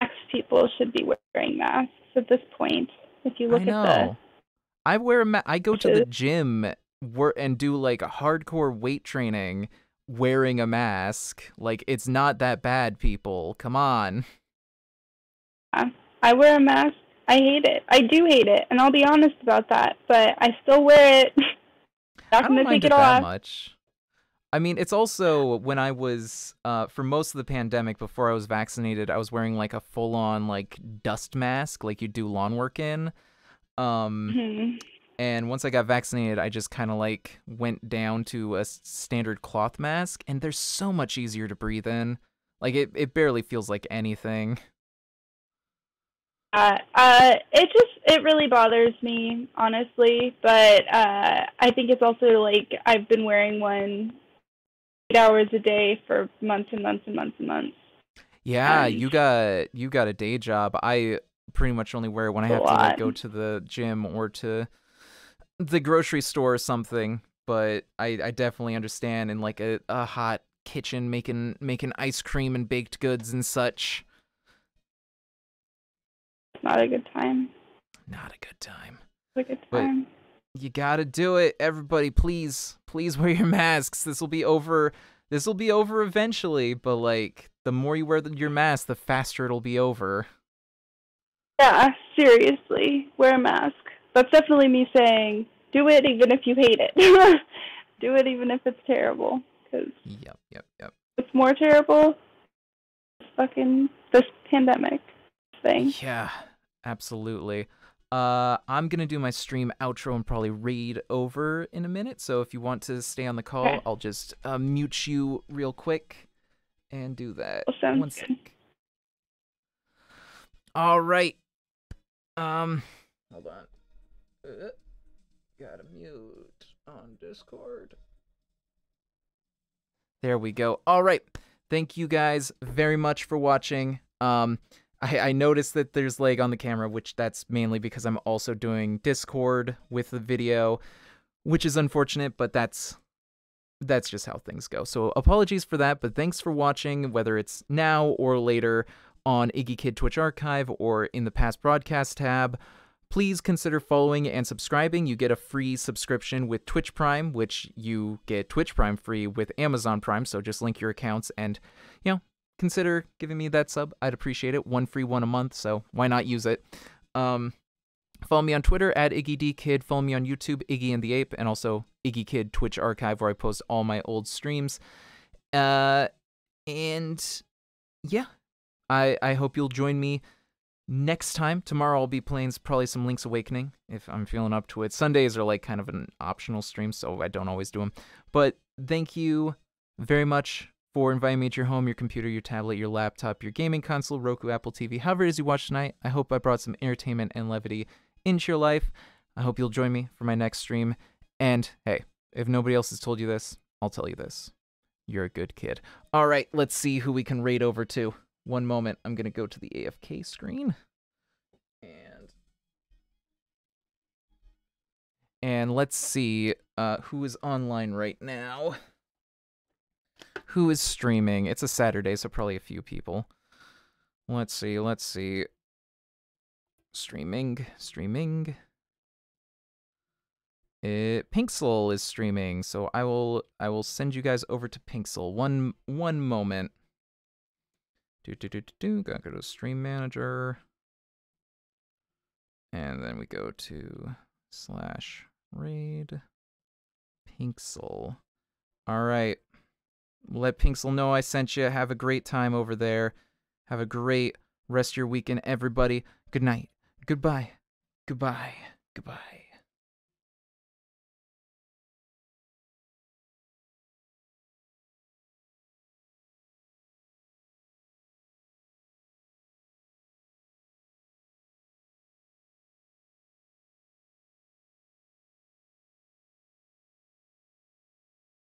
S2: max people should be wearing masks at this point. If you look
S1: I know.
S2: at the
S1: I wear a ma- I go to the gym wor- and do like hardcore weight training wearing a mask. Like it's not that bad, people. Come on.
S2: I wear a mask. I hate it. I do hate it, and I'll be honest about that. But I still wear it.
S1: I don't mind
S2: take
S1: it
S2: it
S1: that much. I mean, it's also when I was uh, for most of the pandemic before I was vaccinated, I was wearing like a full-on like dust mask, like you do lawn work in. Um,
S2: Mhm.
S1: and once I got vaccinated, I just kind of like went down to a standard cloth mask, and they're so much easier to breathe in. Like it, it barely feels like anything.
S2: Uh, uh, it just it really bothers me, honestly. But uh, I think it's also like I've been wearing one eight hours a day for months and months and months and months.
S1: Yeah,
S2: And-
S1: you got you got a day job. I pretty much only wear it when I have to like go to the gym or to the grocery store or something. But I, I definitely understand in like a, a hot kitchen making making ice cream and baked goods and such.
S2: It's not a good time.
S1: Not a good time.
S2: It's a good
S1: But-
S2: time.
S1: You gotta do it, everybody. Please, please wear your masks. This will be over. This will be over eventually. But like, the more you wear the, your mask, the faster it'll be over.
S2: Yeah, seriously, wear a mask. That's definitely me saying, do it even if you hate it. do it even if it's terrible, because
S1: Yep, yep, yep.
S2: It's more terrible? Fucking this pandemic thing.
S1: Yeah, absolutely. Uh, I'm gonna do my stream outro and probably read over in a minute. So if you want to stay on the call,
S2: Okay.
S1: I'll just uh, mute you real quick and do that.
S2: Well,
S1: One sec. All right. Um, hold on. Uh, gotta mute on Discord. There we go. All right. Thank you guys very much for watching. Um, I, I noticed that there's lag on the camera, which that's mainly because I'm also doing Discord with the video, which is unfortunate, but that's that's just how things go. So apologies for that, but thanks for watching, whether it's now or later on Iggykidd Twitch Archive or in the past broadcast tab. Please consider following and subscribing. You get a free subscription with Twitch Prime, which you get Twitch Prime free with Amazon Prime. So just link your accounts and, you know, consider giving me that sub. I'd appreciate it. One free, one a month. So why not use it? Um, follow me on Twitter at IggyDKid. Follow me on YouTube, Iggy and the Ape, and also Iggykidd Twitch Archive, where I post all my old streams. Uh, and yeah, I I hope you'll join me next time. Tomorrow I'll be playing probably some Link's Awakening if I'm feeling up to it. Sundays are like kind of an optional stream, so I don't always do them. But thank you very much for inviting me to your home, your computer, your tablet, your laptop, your gaming console, Roku, Apple TV, however it is you watch tonight. I hope I brought some entertainment and levity into your life. I hope you'll join me for my next stream. And hey, if nobody else has told you this, I'll tell you this. You're a good kid. All right, let's see who we can raid over to. One moment, I'm going to go to the AFK screen. And and let's see uh, who is online right now. Who is streaming? It's a Saturday, so probably a few people. Let's see, let's see. Streaming, streaming. Eh, it, Pinksel is streaming, so I will I will send you guys over to Pinksel. One one moment. Do do do do do. Gotta go to Stream Manager, and then we go to slash raid Pinksel. All right, let Pinksel know I sent you. Have a great time over there. Have a great rest of your weekend, everybody. Good night. Goodbye. Goodbye. Goodbye.